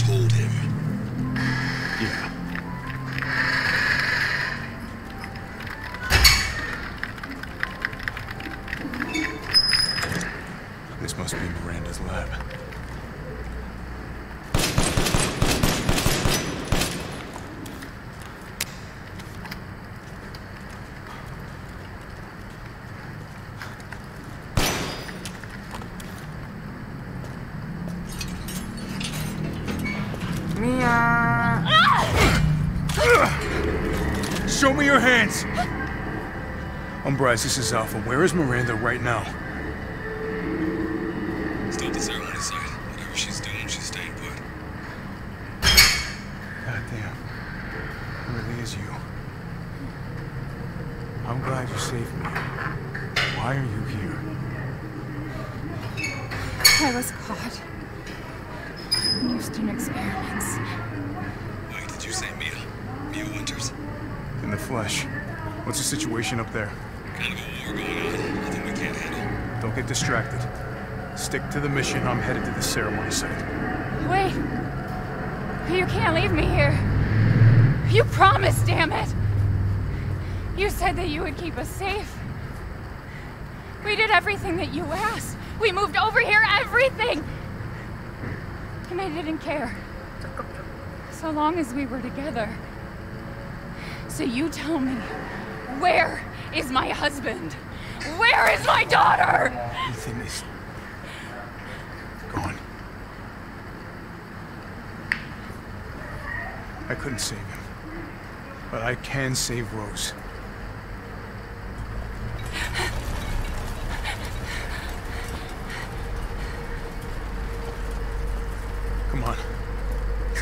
Umbrise, this is Alpha. Where is Miranda right now? Still at the ceremony site. Whatever she's doing, she's staying put. Goddamn. It really is you. I'm glad you saved me. Why are you here? I was caught. in Houston experiments. Wait, did you say Mia? Mia Winters? In the flesh. What's the situation up there? Kind of a war going on. Nothing we can't handle. Don't get distracted. Stick to the mission. I'm headed to the ceremony site. Wait! You can't leave me here. You promised, damn it! You said that you would keep us safe. We did everything that you asked. We moved over here, everything! And I didn't care. So long as we were together. So you tell me, where is my husband? Where is my daughter? Ethan is gone. I couldn't save him. But I can save Rose. Come on. It's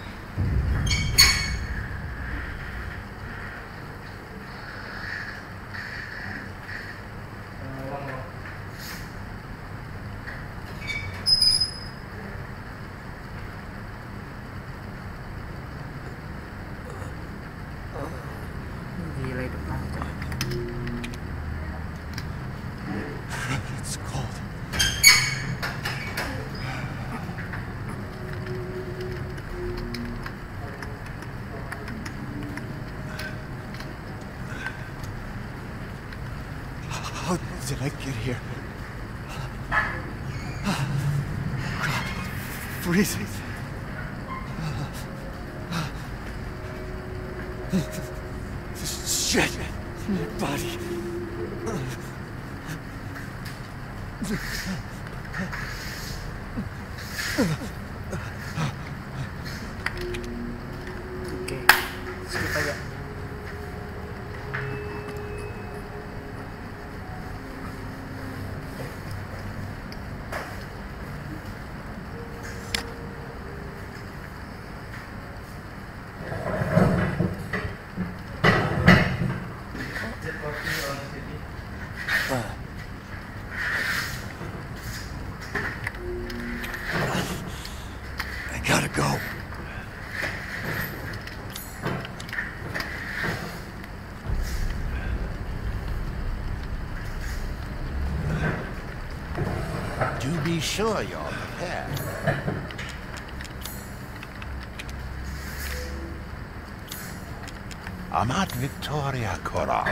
Be sure you're prepared. Amat Victoria Curam.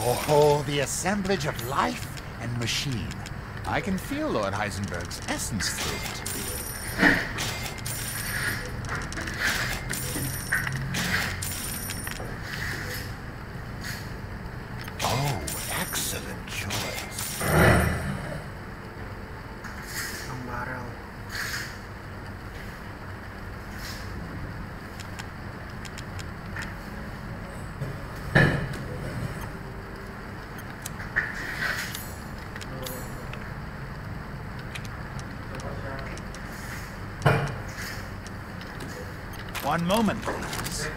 Oh, the assemblage of life and machine. I can feel Lord Heisenberg's essence through One moment, please.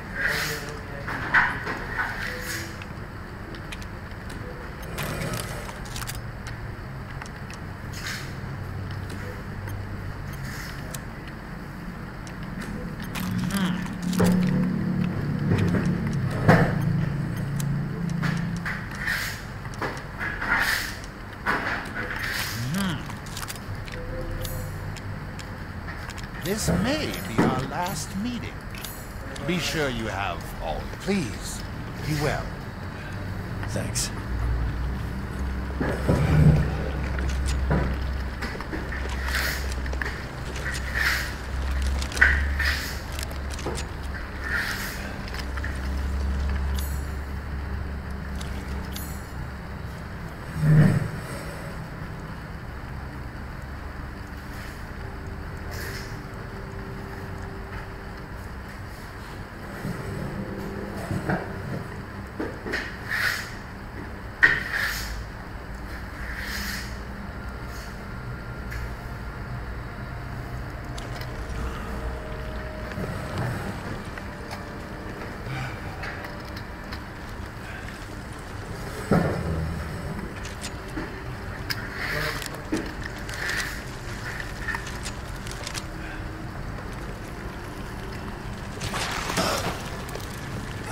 This may be our last meeting. Be sure you have all. Please, be well. Thanks.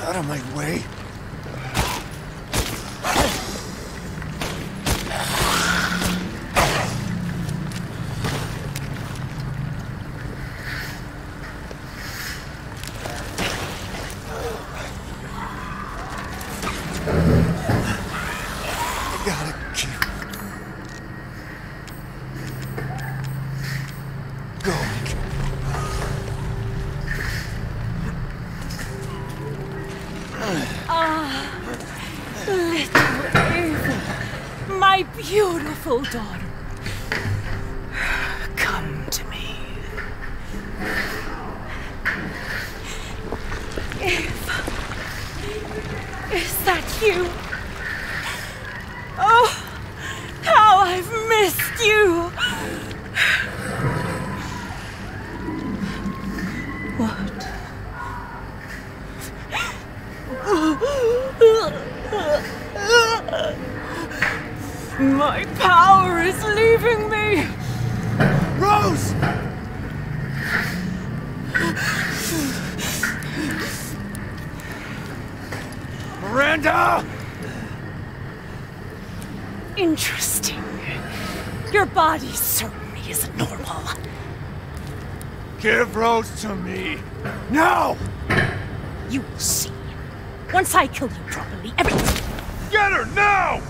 Out of my way. Ah, little Ava, my beautiful daughter. Come to me. Ava, is that you? Oh, how I've missed you. Power is leaving me! Rose! Miranda! Interesting. Your body certainly isn't normal. Give Rose to me. Now! You will see. Once I kill you properly, everything. Get her now!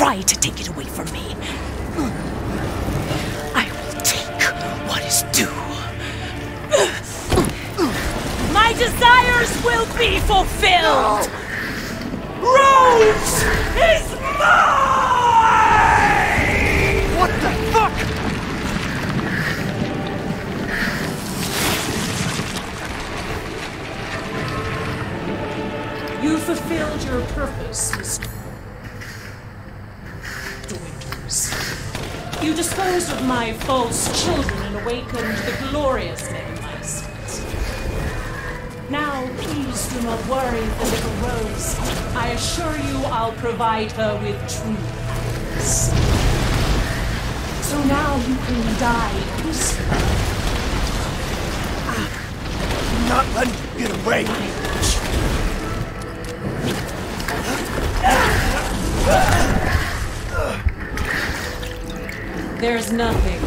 Try to take it away from me. I will take what is due. My desires will be fulfilled! Rose is mine! What the fuck? You fulfilled your purpose, disposed of my false children and awakened the glorious Megamycete. Now, please do not worry for little Rose. I assure you I'll provide her with true peace. So now you can die peacefully. I'm not letting you get away. There's nothing.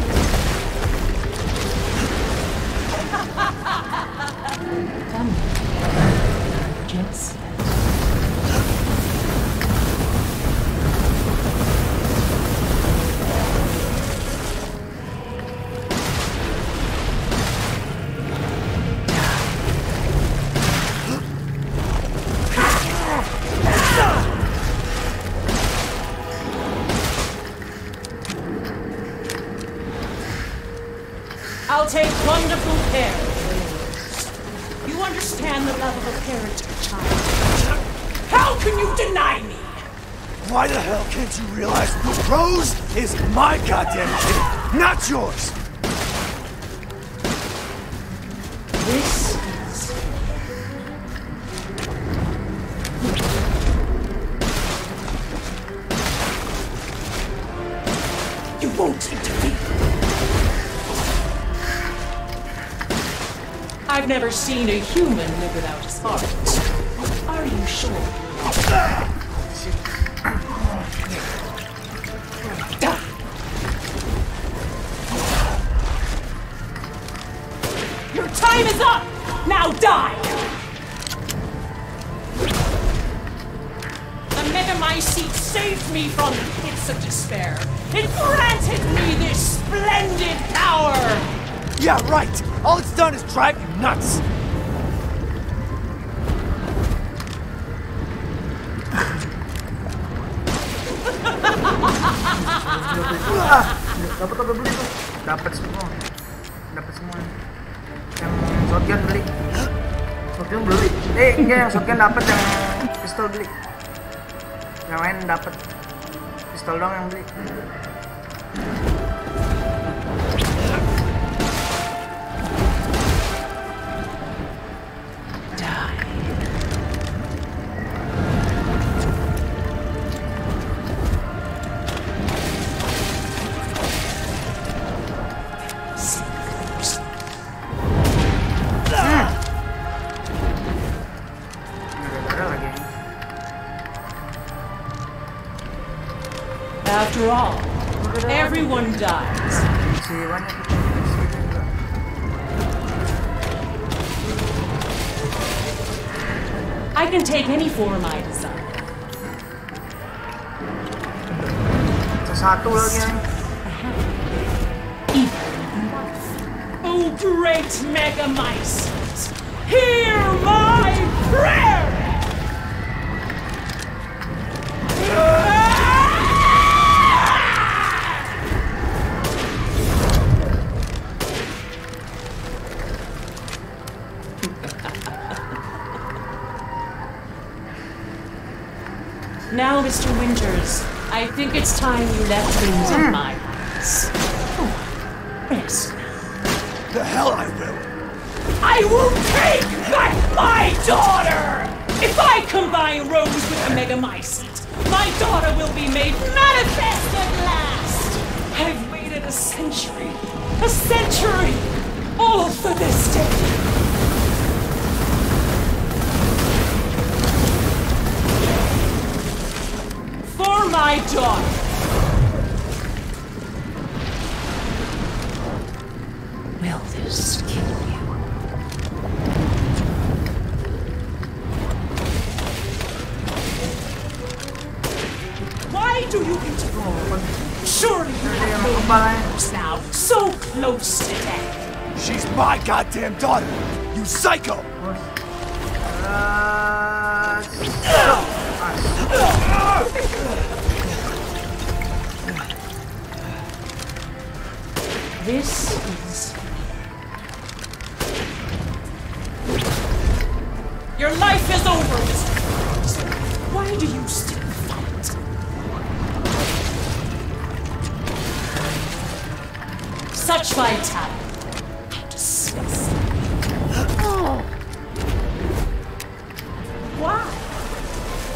Goddamn kid, not yours? This is. You won't intervene. I've never seen a human live without his heart. Are you sure? Done is drive you nuts. Dapat apa beli tuh? Dapat semua. Dapat semua. Yang shotgun beli. Shotgun beli. Eh, enggak yang shotgun dapat yang pistol beli. Yang lain dapat pistol dong yang beli. I think it's time you left things in my hmm. hands. Oh, yes. The hell I will. I will take back my daughter! If I combine Rose with the Megamycete, my daughter will be made manifest at last! I've waited a century, a century, all for this day. My daughter. Will this kill you? Why do you interrupt? Surely you have no manners now, so close to death. She's my goddamn daughter. You psycho. This is. Your life is over, Mr. Why do you still fight? such vitality. Why?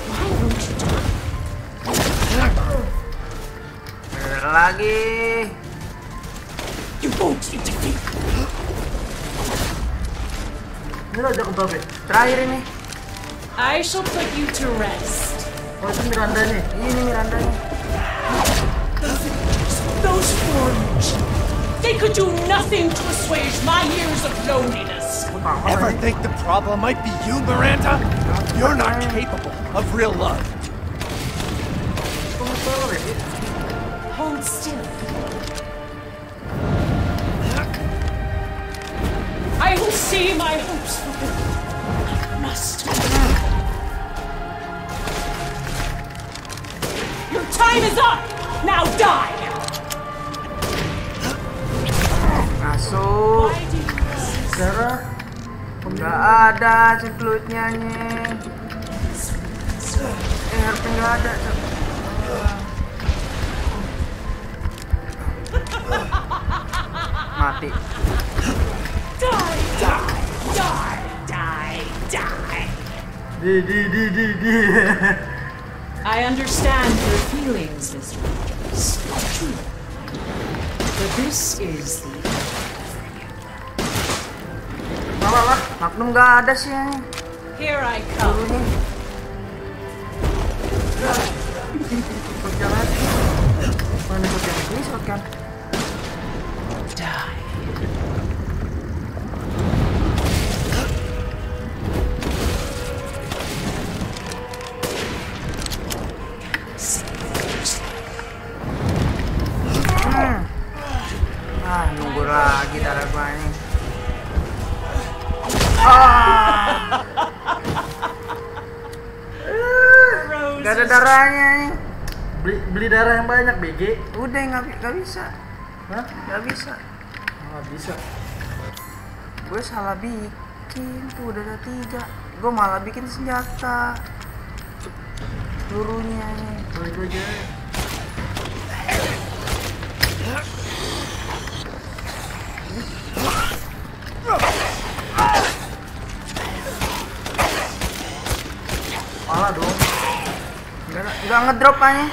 Why won't you? Lagi. You won't be defeated. Ini lo udah ke babe. Terakhir ini. I shall put you to rest. Oh itu Miranda nih. Ini Miranda nih. Those foreigners. They could do nothing to assuage my years of loneliness. Ever think the problem might be you, Miranda? You're not capable of real love. I will see my hopes fulfilled. I must. Your time is up! Now die! Masuk. Sarah. Nggak ada ceklutnya nih. Eh harusnya nggak ada. Mati. Die, die, die, die, die. Di di di di di. I understand your feelings, Mr. Rogers. True. But this is the lah, Magnum nggak ada sih ini. Here I come. Lagi. Mana shotgun? Ini shotgun. Die. Lagi ini. Ah. Gak ada darahnya nih. Beli, beli darah yang banyak BG. Udah nggak nggak bisa. Hah? Nggak bisa. Nggak bisa. Gue salah bikin tuh udah ada tiga. Gue malah bikin senjata. Pelurunya nih. Balik aja. Malah dong. Enggak, enggak ngedrop aja.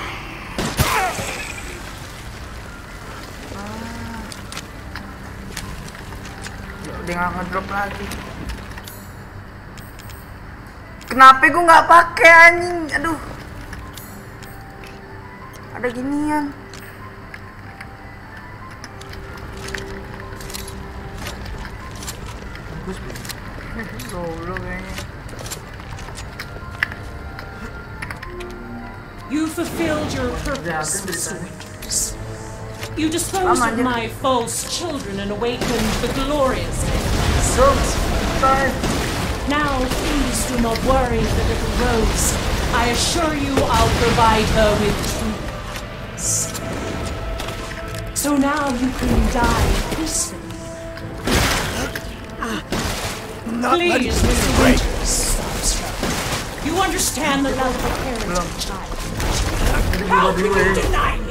Udah nggak ngedrop lagi. Kenapa gue nggak pakai anjing? Aduh. Ada ginian. Bagus Goblok kayaknya. You fulfilled your purpose, Mr. Winters. You disposed of my false children and awakened the glorious. Now, please do not worry the little Rose. I assure you I'll provide her with peace. So now you can die peacefully. Not Please, Mr. Winters. You understand the love of a parent and child. Jadi berubah dulu ya.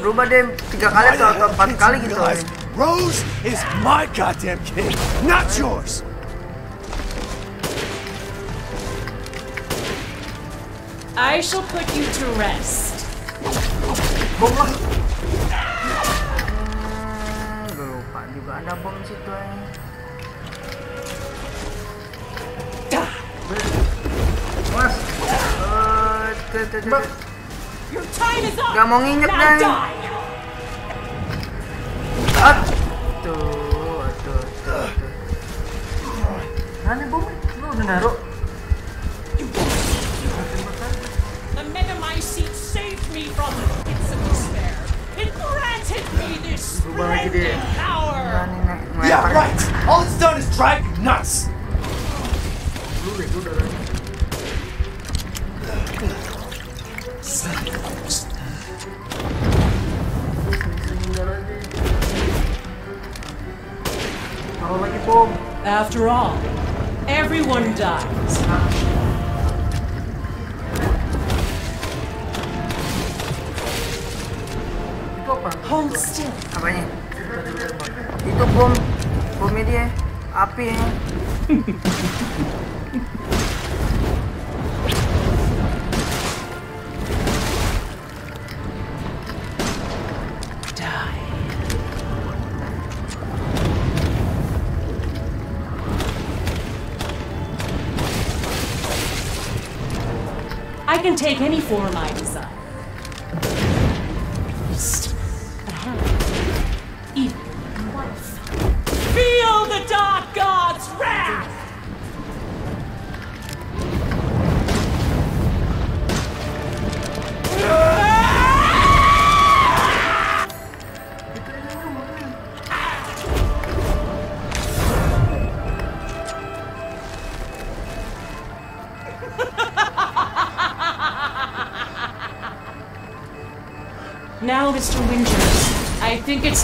Berubah deh tiga kali atau, atau empat kali gitu. Rose is my goddamn kid, not yours. I shall put you to rest. Bom lah. Lupa juga ada bom situ ya. Mas. Eh, Gak mau nginjek Now dah. die. Ah. Tuh, tuh, tuh, tuh. Mana bomnya? Lu udah naruh? Can take any form I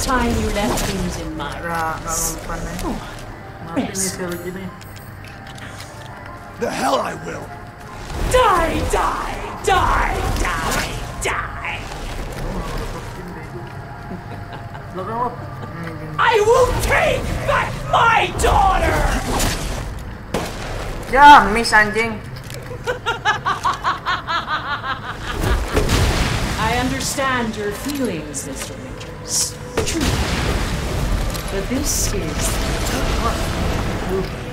I time you left things in my hands. Mati nih si Luigi nih. The hell I will! Die, die, die, die, die! I will take back my daughter! Ya, miss anjing. I understand your feelings, Mr. Winters. True. But this is.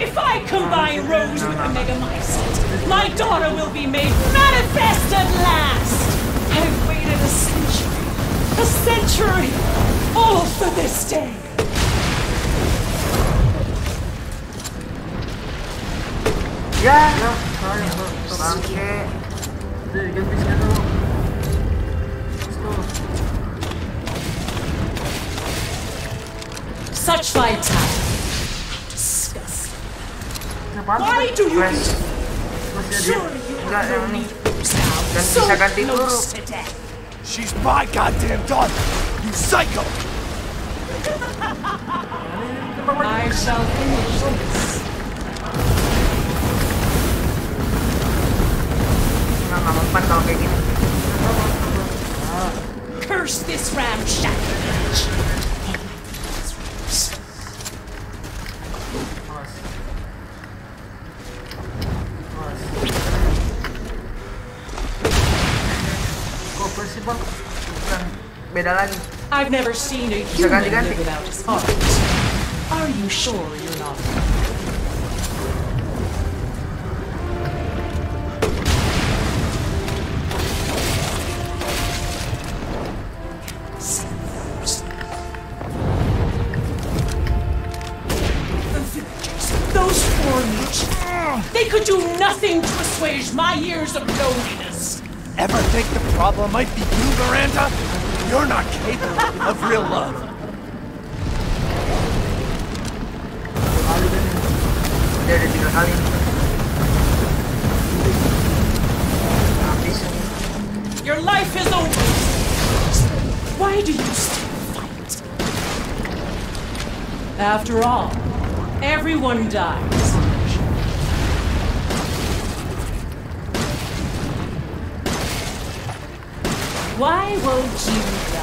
If I combine Rose with the Megamycete, my daughter will be made manifest at last! I've waited a century, a century, all for this day! Ya, Such vitality. Disgusting. Apaan Why do you Flash. Flash ya dia. Surely you Enggak, have yang no ini. needs now. So bisa ganti peluru. close to death. She's my goddamn daughter! You psycho! I shall finish this. Nggak, nggak mempan kalau kayak gini. Curse this ramshackle village. I've never seen a human live without his heart. Are you sure After all, everyone dies. Why won't you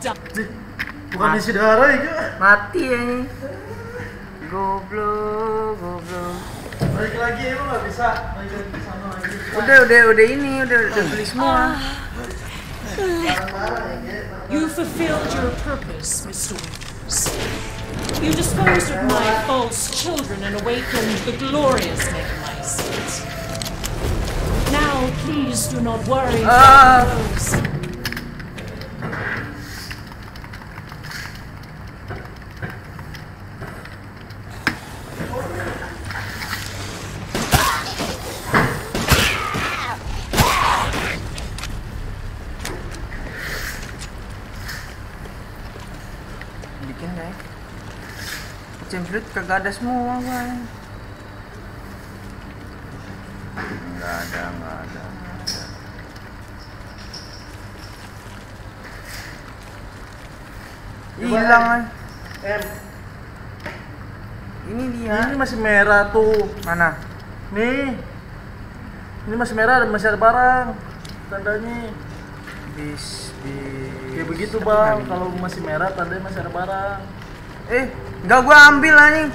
How you are to die. Bukan isi darah ya. Mati ya ini. Goblok, goblok. Balik lagi emang nggak bisa. Balik lagi ke sana lagi. Udah, udah, udah ini, udah, udah beli semua. You fulfilled your purpose, Mr. Winters. You disposed of my false children and awakened the glorious Megamycete. Now, please do not worry. Ah. Kagak ada semua, Bang. Enggak ada, enggak ada. nggak ada. Hilang. Em, Ini dia. ini masih merah tuh. Mana? Nih. Ini masih merah, masih ada barang. Tandanya. Bis, bis. Kayak begitu bang, kalau masih merah tandanya masih ada barang. Eh, enggak gua ambil anjing.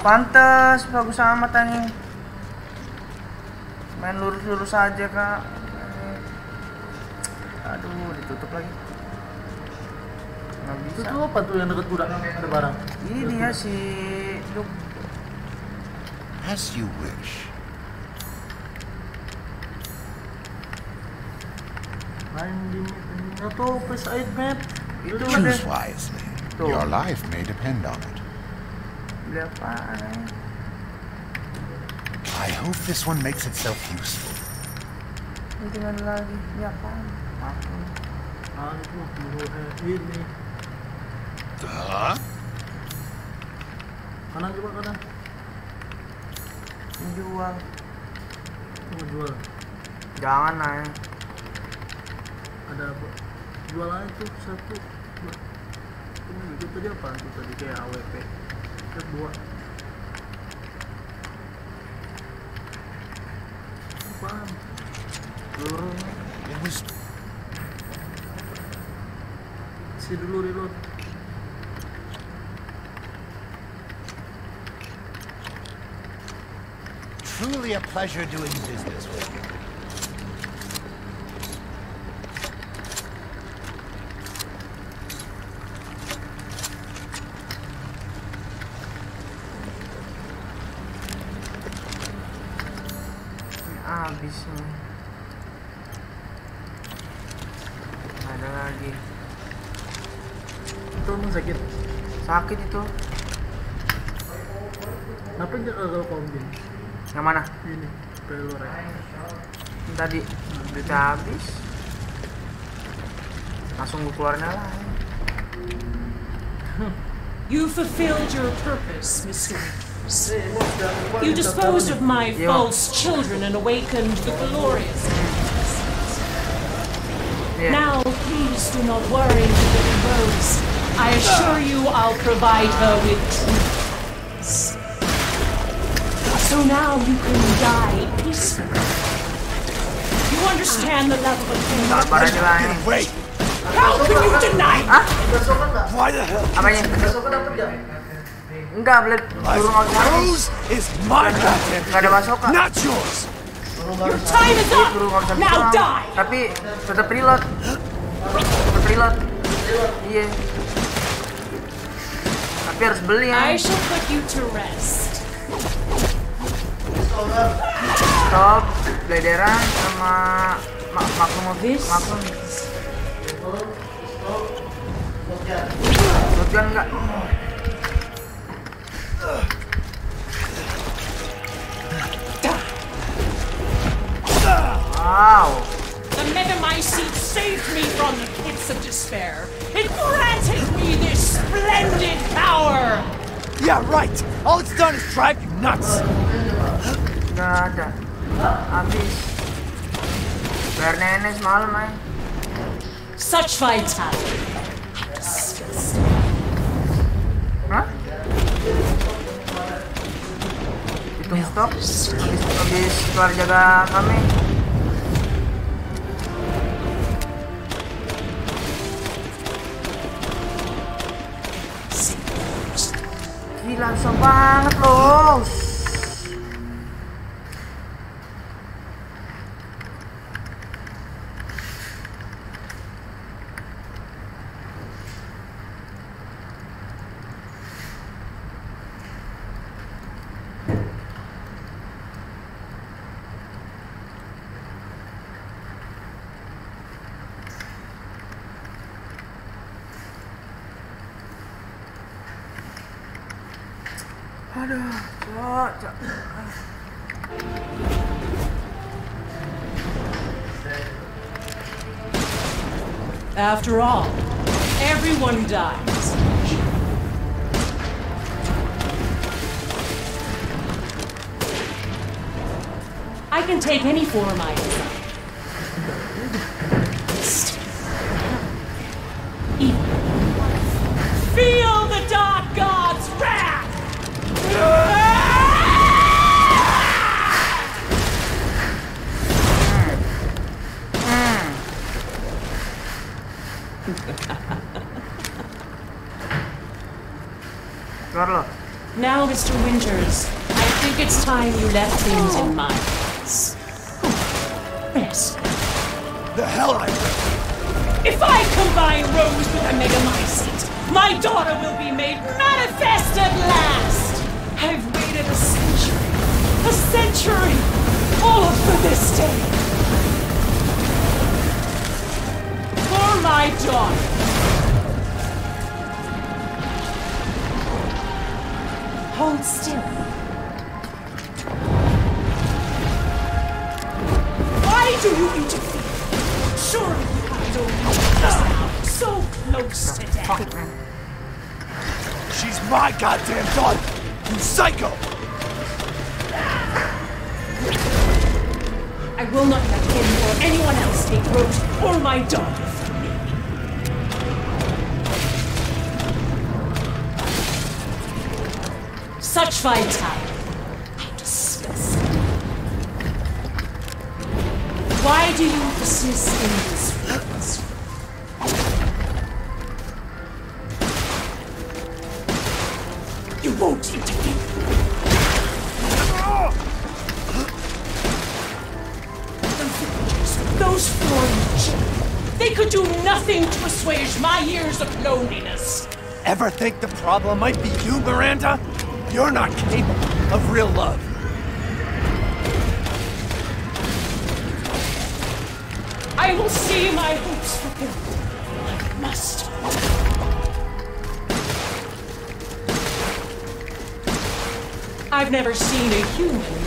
Pantes, bagus amat anjing. Main lurus-lurus aja, Kak. Aduh, ditutup lagi. Nggak Itu bisa. tuh apa tuh yang deket kuda? Ada barang. Ini dia si Duk. As you wish. Main di tuh face aid map. Itu Choose wisely. Tuh. Your life may depend on it. Beli apaan? I hope this one makes itself useful. Ini tinggal lagi. Ini apaan? Aku. Itu dulu ini. Huh? Kanan coba kanan. Menjual. Mau jual. Jangan nanya. Ada apa? Jualan itu satu. Dua. Itu tadi kayak AWP. Kan dua. Apaan? Peluru. It was Si dulu reload. truly a pleasure doing business with you. Habis nih. Ada lagi. Itu emang sakit. Sakit itu. Kenapa dia kagak kombin? Yang mana? Ini, pelor ya. Yang Tadi duitnya habis. Langsung gue keluarin lah. You fulfilled your purpose, Mr. You disposed of my false children and awakened the glorious Yeah. Now, please do not worry, little Rose. I assure you I'll provide her with treats. So now you can die peacefully. You understand the level of Sabar aja lah ini. Wait! How can you deny? Why the hell? Apanya? Enggak, Rose is my Enggak ada not yours! Your time is up! Now die! Tapi tetap reload. Tetap reload. Iya. Tapi harus beli ya. I shall put you to rest. Stop, blederan sama mak maklum This maklum. Shotgun enggak? Wow. The Megamycete saved me from the pits of despair. It granted me this splendid power! Yeah, right. All it's done is drive you nuts. Enggak ada. Habis. Bayar nenek semalam, Ay. Such vitality. Disgusting. Hah? Hitung stop. Habis, habis keluar jaga kami. Gila, susah banget loh. After all, everyone dies. I can take any form I desire. Mr. Winters, I think it's time you left things in my hands. Rest. The hell I If I combine Rose with a megamycete, my daughter will be made manifest at last! I've waited a century, a century, all for this day. For my daughter. Hold still. Why do you interfere? Surely you have no reason now, so close to death. She's my goddamn daughter! You psycho! I will not let him or anyone else take Rose or my daughter Vitality. How disgusting. Why do you persist in this weakness? You won't interfere. Those children, they could do nothing to assuage my years of loneliness. Ever think the problem might be you, Miranda? You're not capable of real love. I will see my hopes fulfilled. I must. I've never seen a human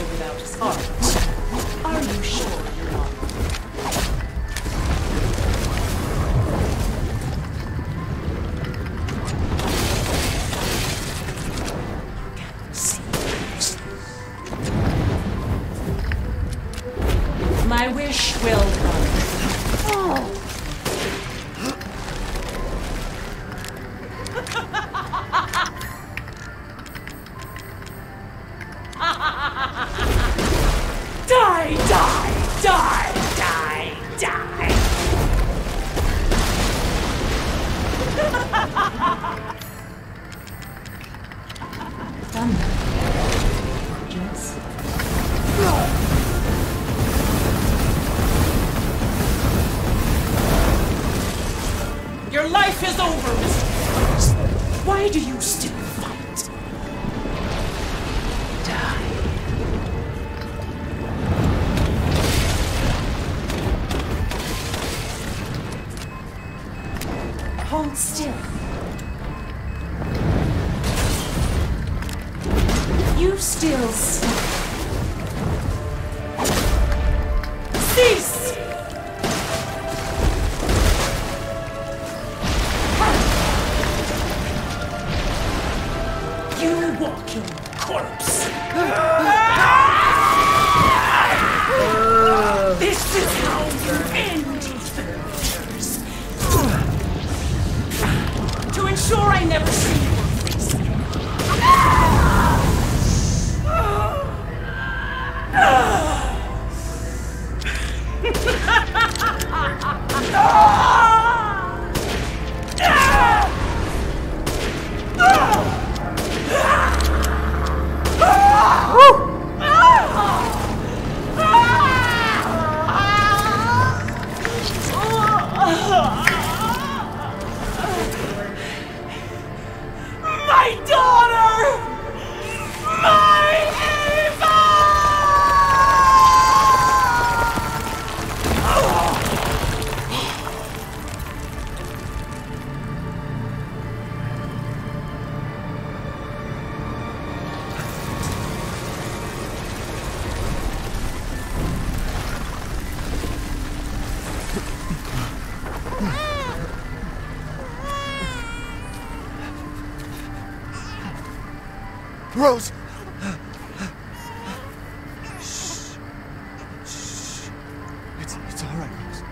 all right, Rose.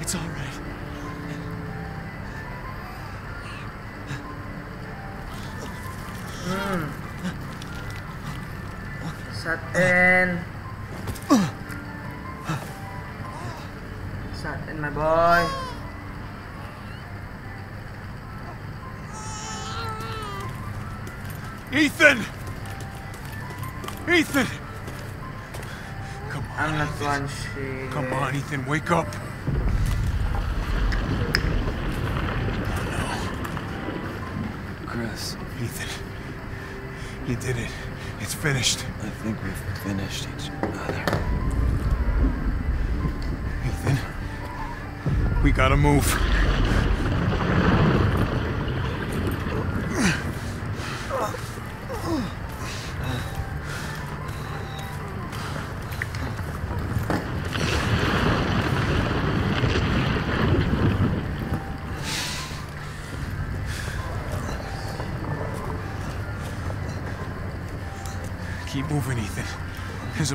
It's all right. Hmm. Sat in. Sat in, my boy. Ethan! Ethan! I'm not one shit. Come on, Ethan, wake up. Chris. Ethan. You did it. It's finished. I think we've finished each other. Ethan. We gotta move. Keep moving, Ethan. There's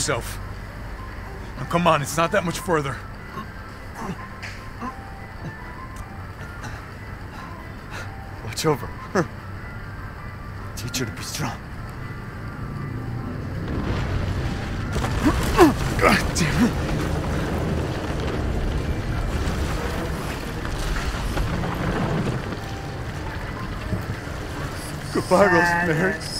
Yourself. Now come on, it's not that much further. Watch over her. Teach her to be strong. God damn it. Goodbye, Rosemary.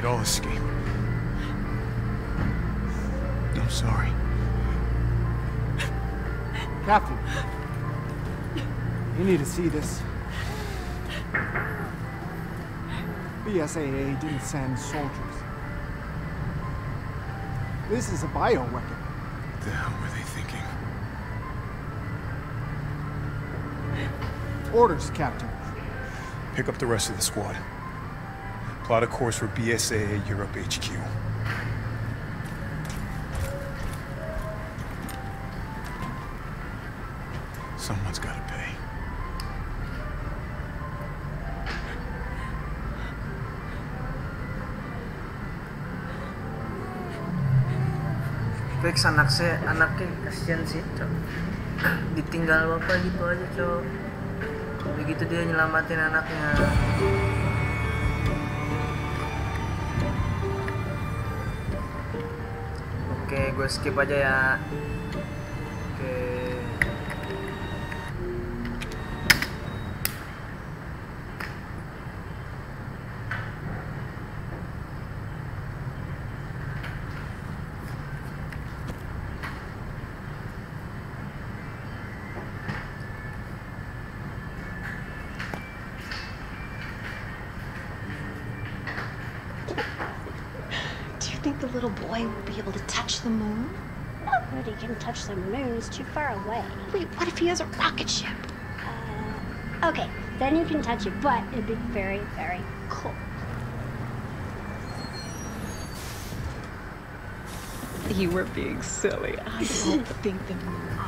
Could all escape. I'm sorry. Captain. You need to see this. BSAA didn't send soldiers. This is a bioweapon. The hell were they thinking? Orders, Captain. Pick up the rest of the squad. Plot a course for BSAA Europe HQ. Someone's gotta pay. Fix anak saya, anaknya kasihan sih, cok. Ditinggal bapak gitu aja, cok. Begitu dia nyelamatin anaknya. Gue skip aja ya. The little boy will be able to touch the moon? Nobody can touch the moon. It's too far away. Wait, what if he has a rocket ship? Uh, okay, then you can touch it, but it'd be very, very cold. You were being silly. I don't think the moon.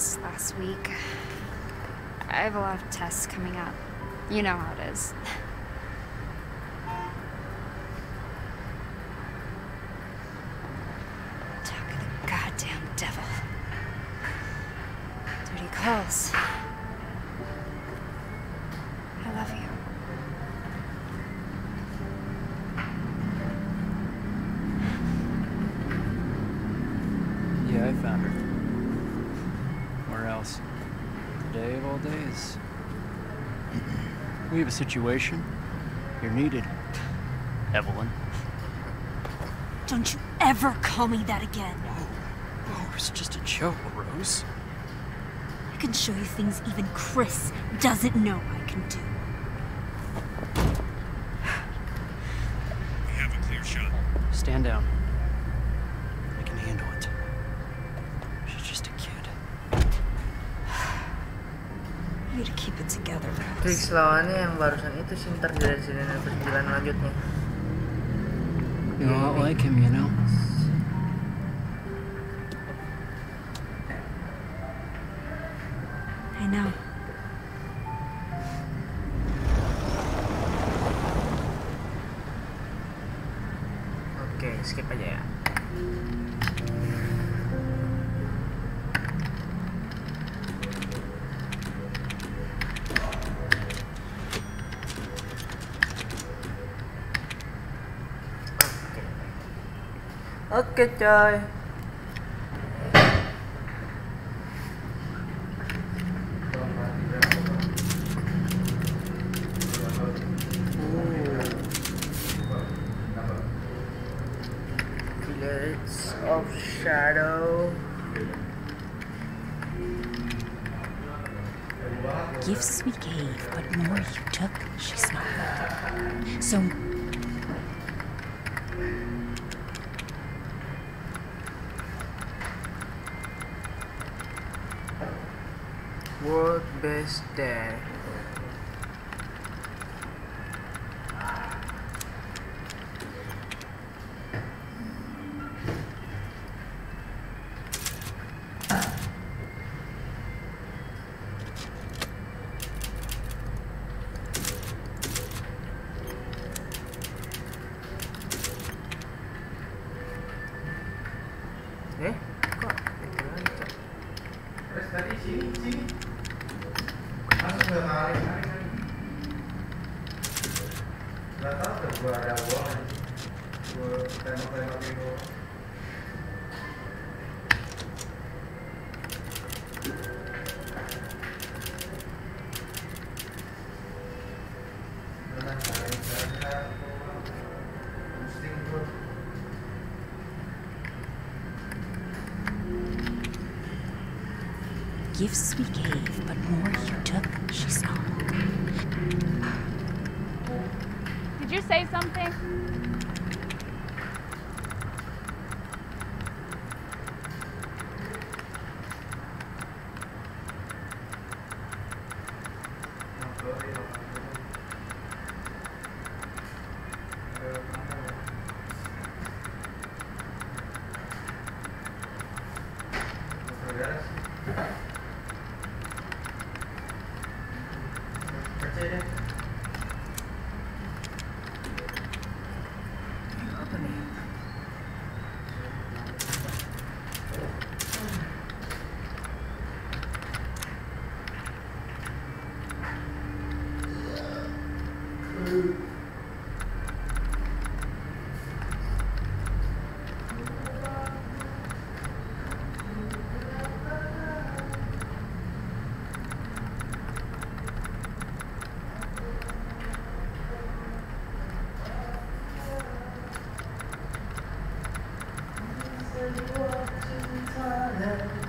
Missed last week. I have a lot of tests coming up. You know how it is. situation. You're needed. Evelyn. Don't you ever call me that again. Oh, oh, it's just a joke, Rose. I can show you things even Chris doesn't know I can do. We have a clear shot. Stand down. I can handle it. She's just a kid. You need to keep it together, Trix lawannya yang barusan itu sih ntar dari sini perjalanan lanjutnya. You're a lot like him, you know? cái chơi. Best Day. Gak tau tuh gua ada uang Gua tembak-tembakin uang Gifts we Father.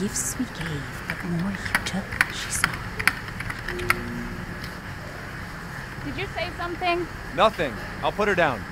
Gifts we gave, but more you took, she saw. Did you say something? Nothing. I'll put her down.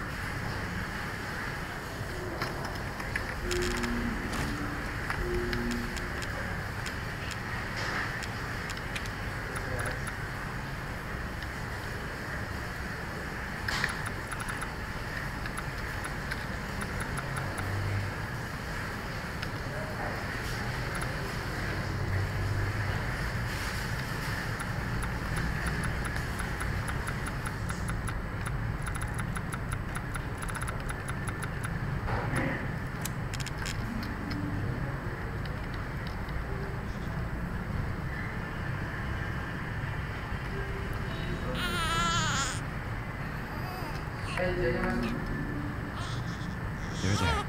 You're there.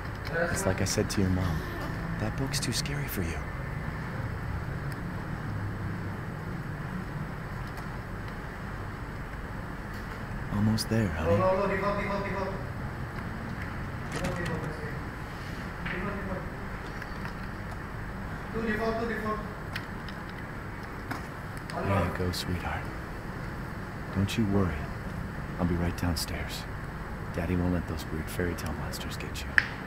It's like I said to your mom. That book's too scary for you. Almost there, honey. There you go, sweetheart. Don't you worry. I'll be right downstairs. Daddy won't let those weird fairy tale monsters get you.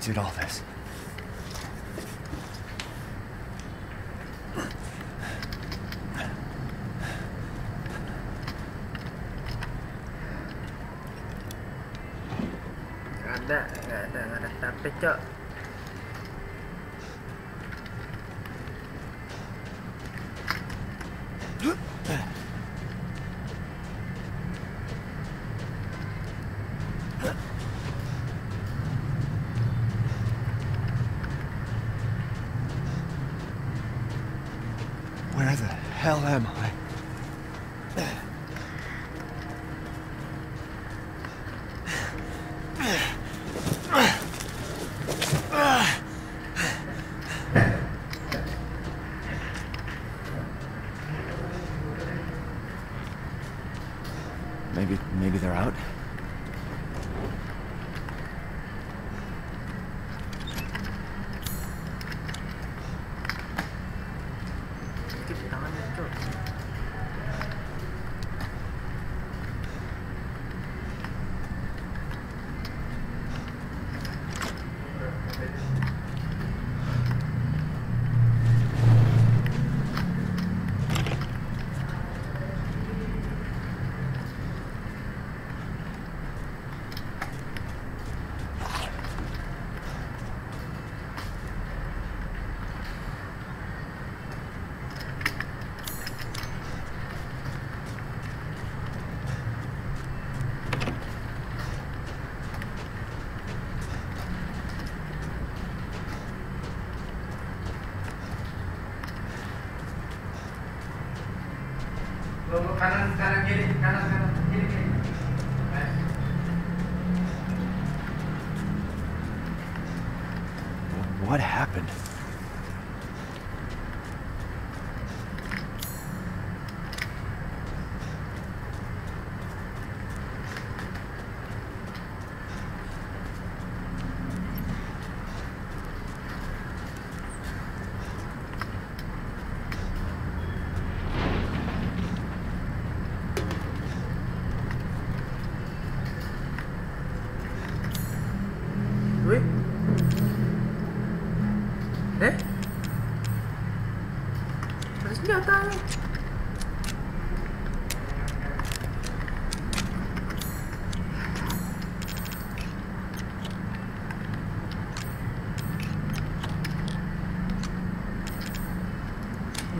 Did all this? Tapi the hell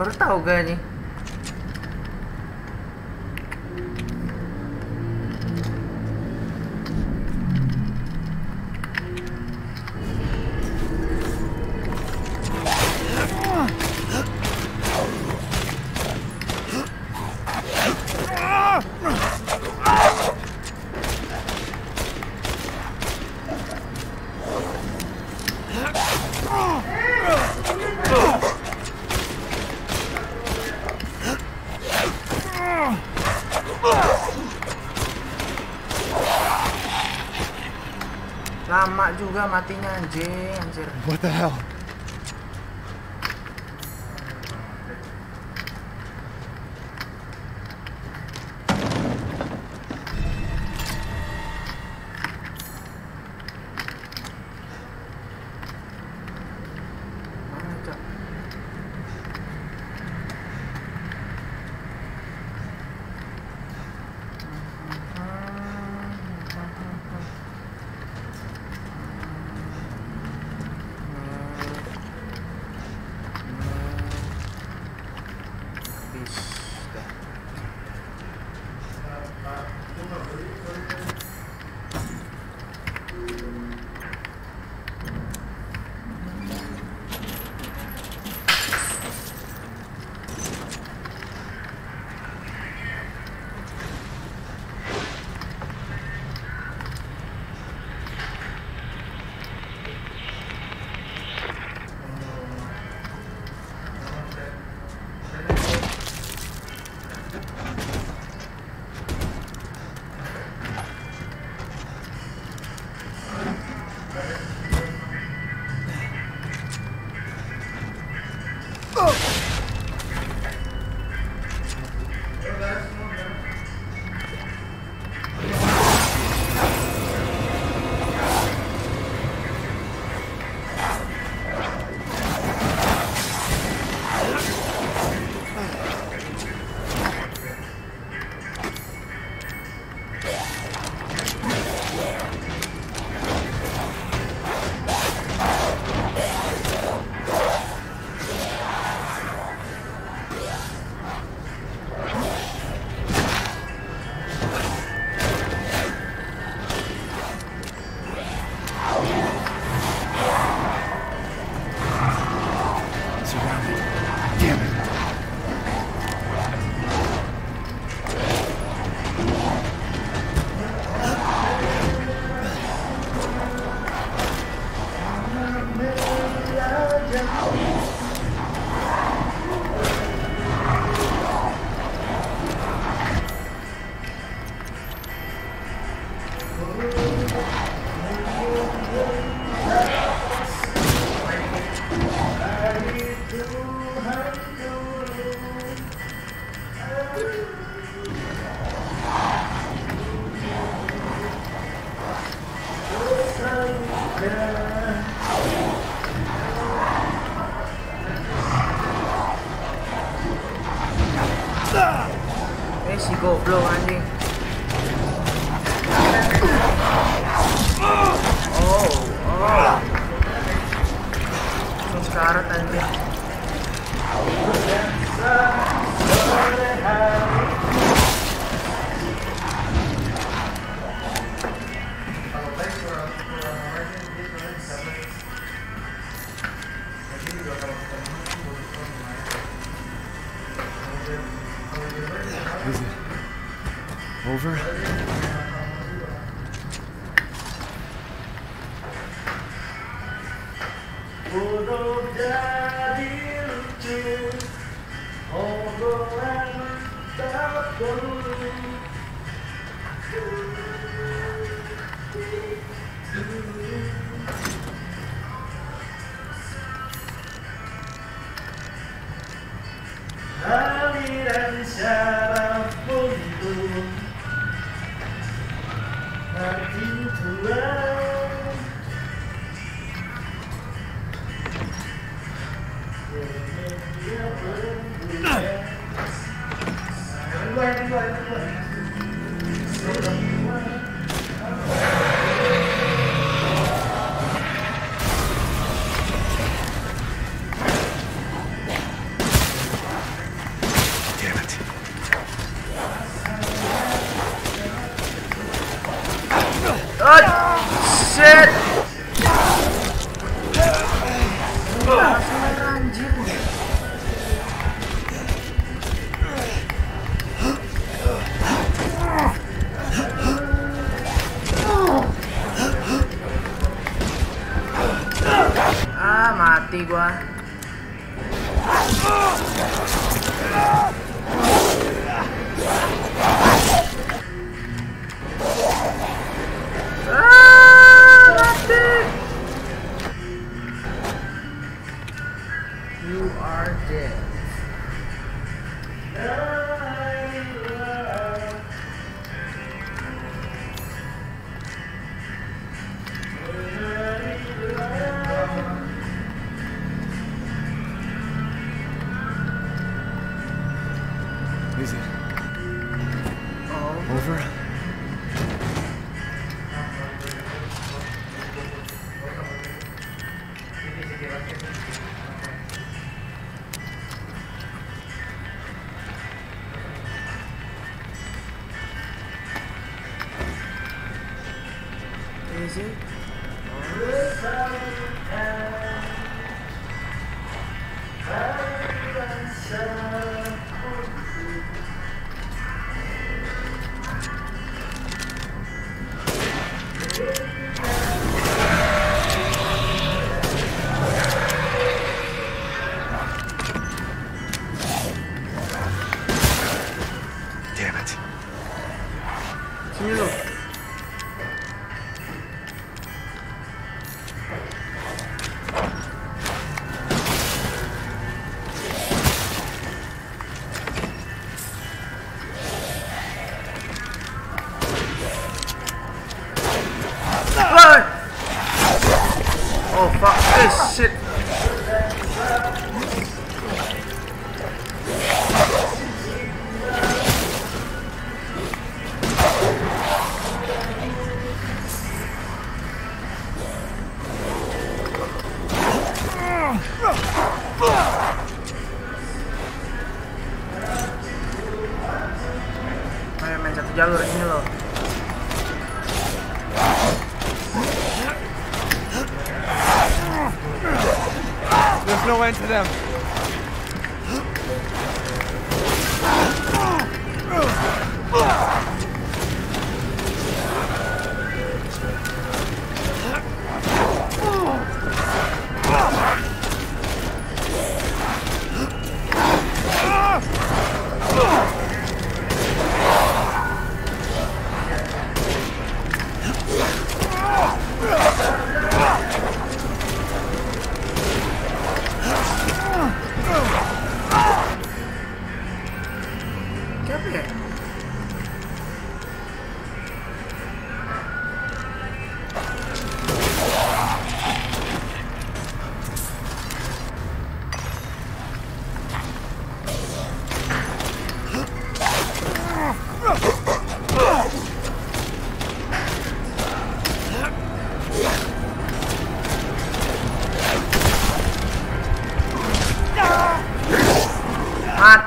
brutal, Gani. Anjing, anjir. What the hell?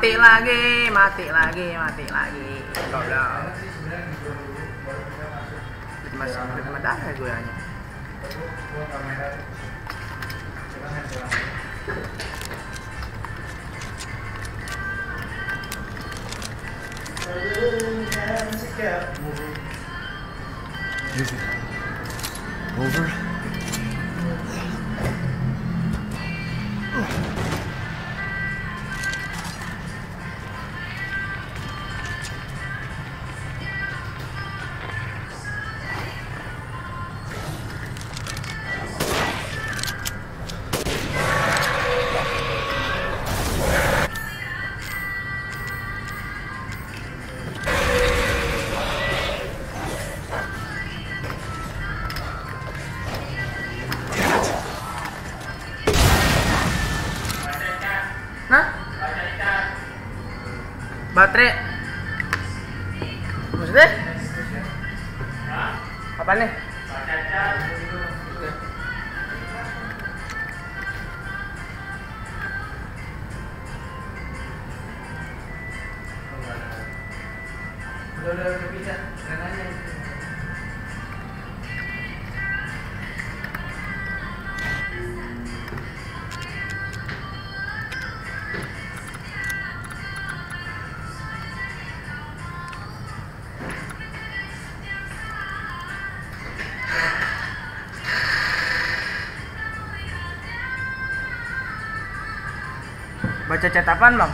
Mati lagi, cacat apaan bang?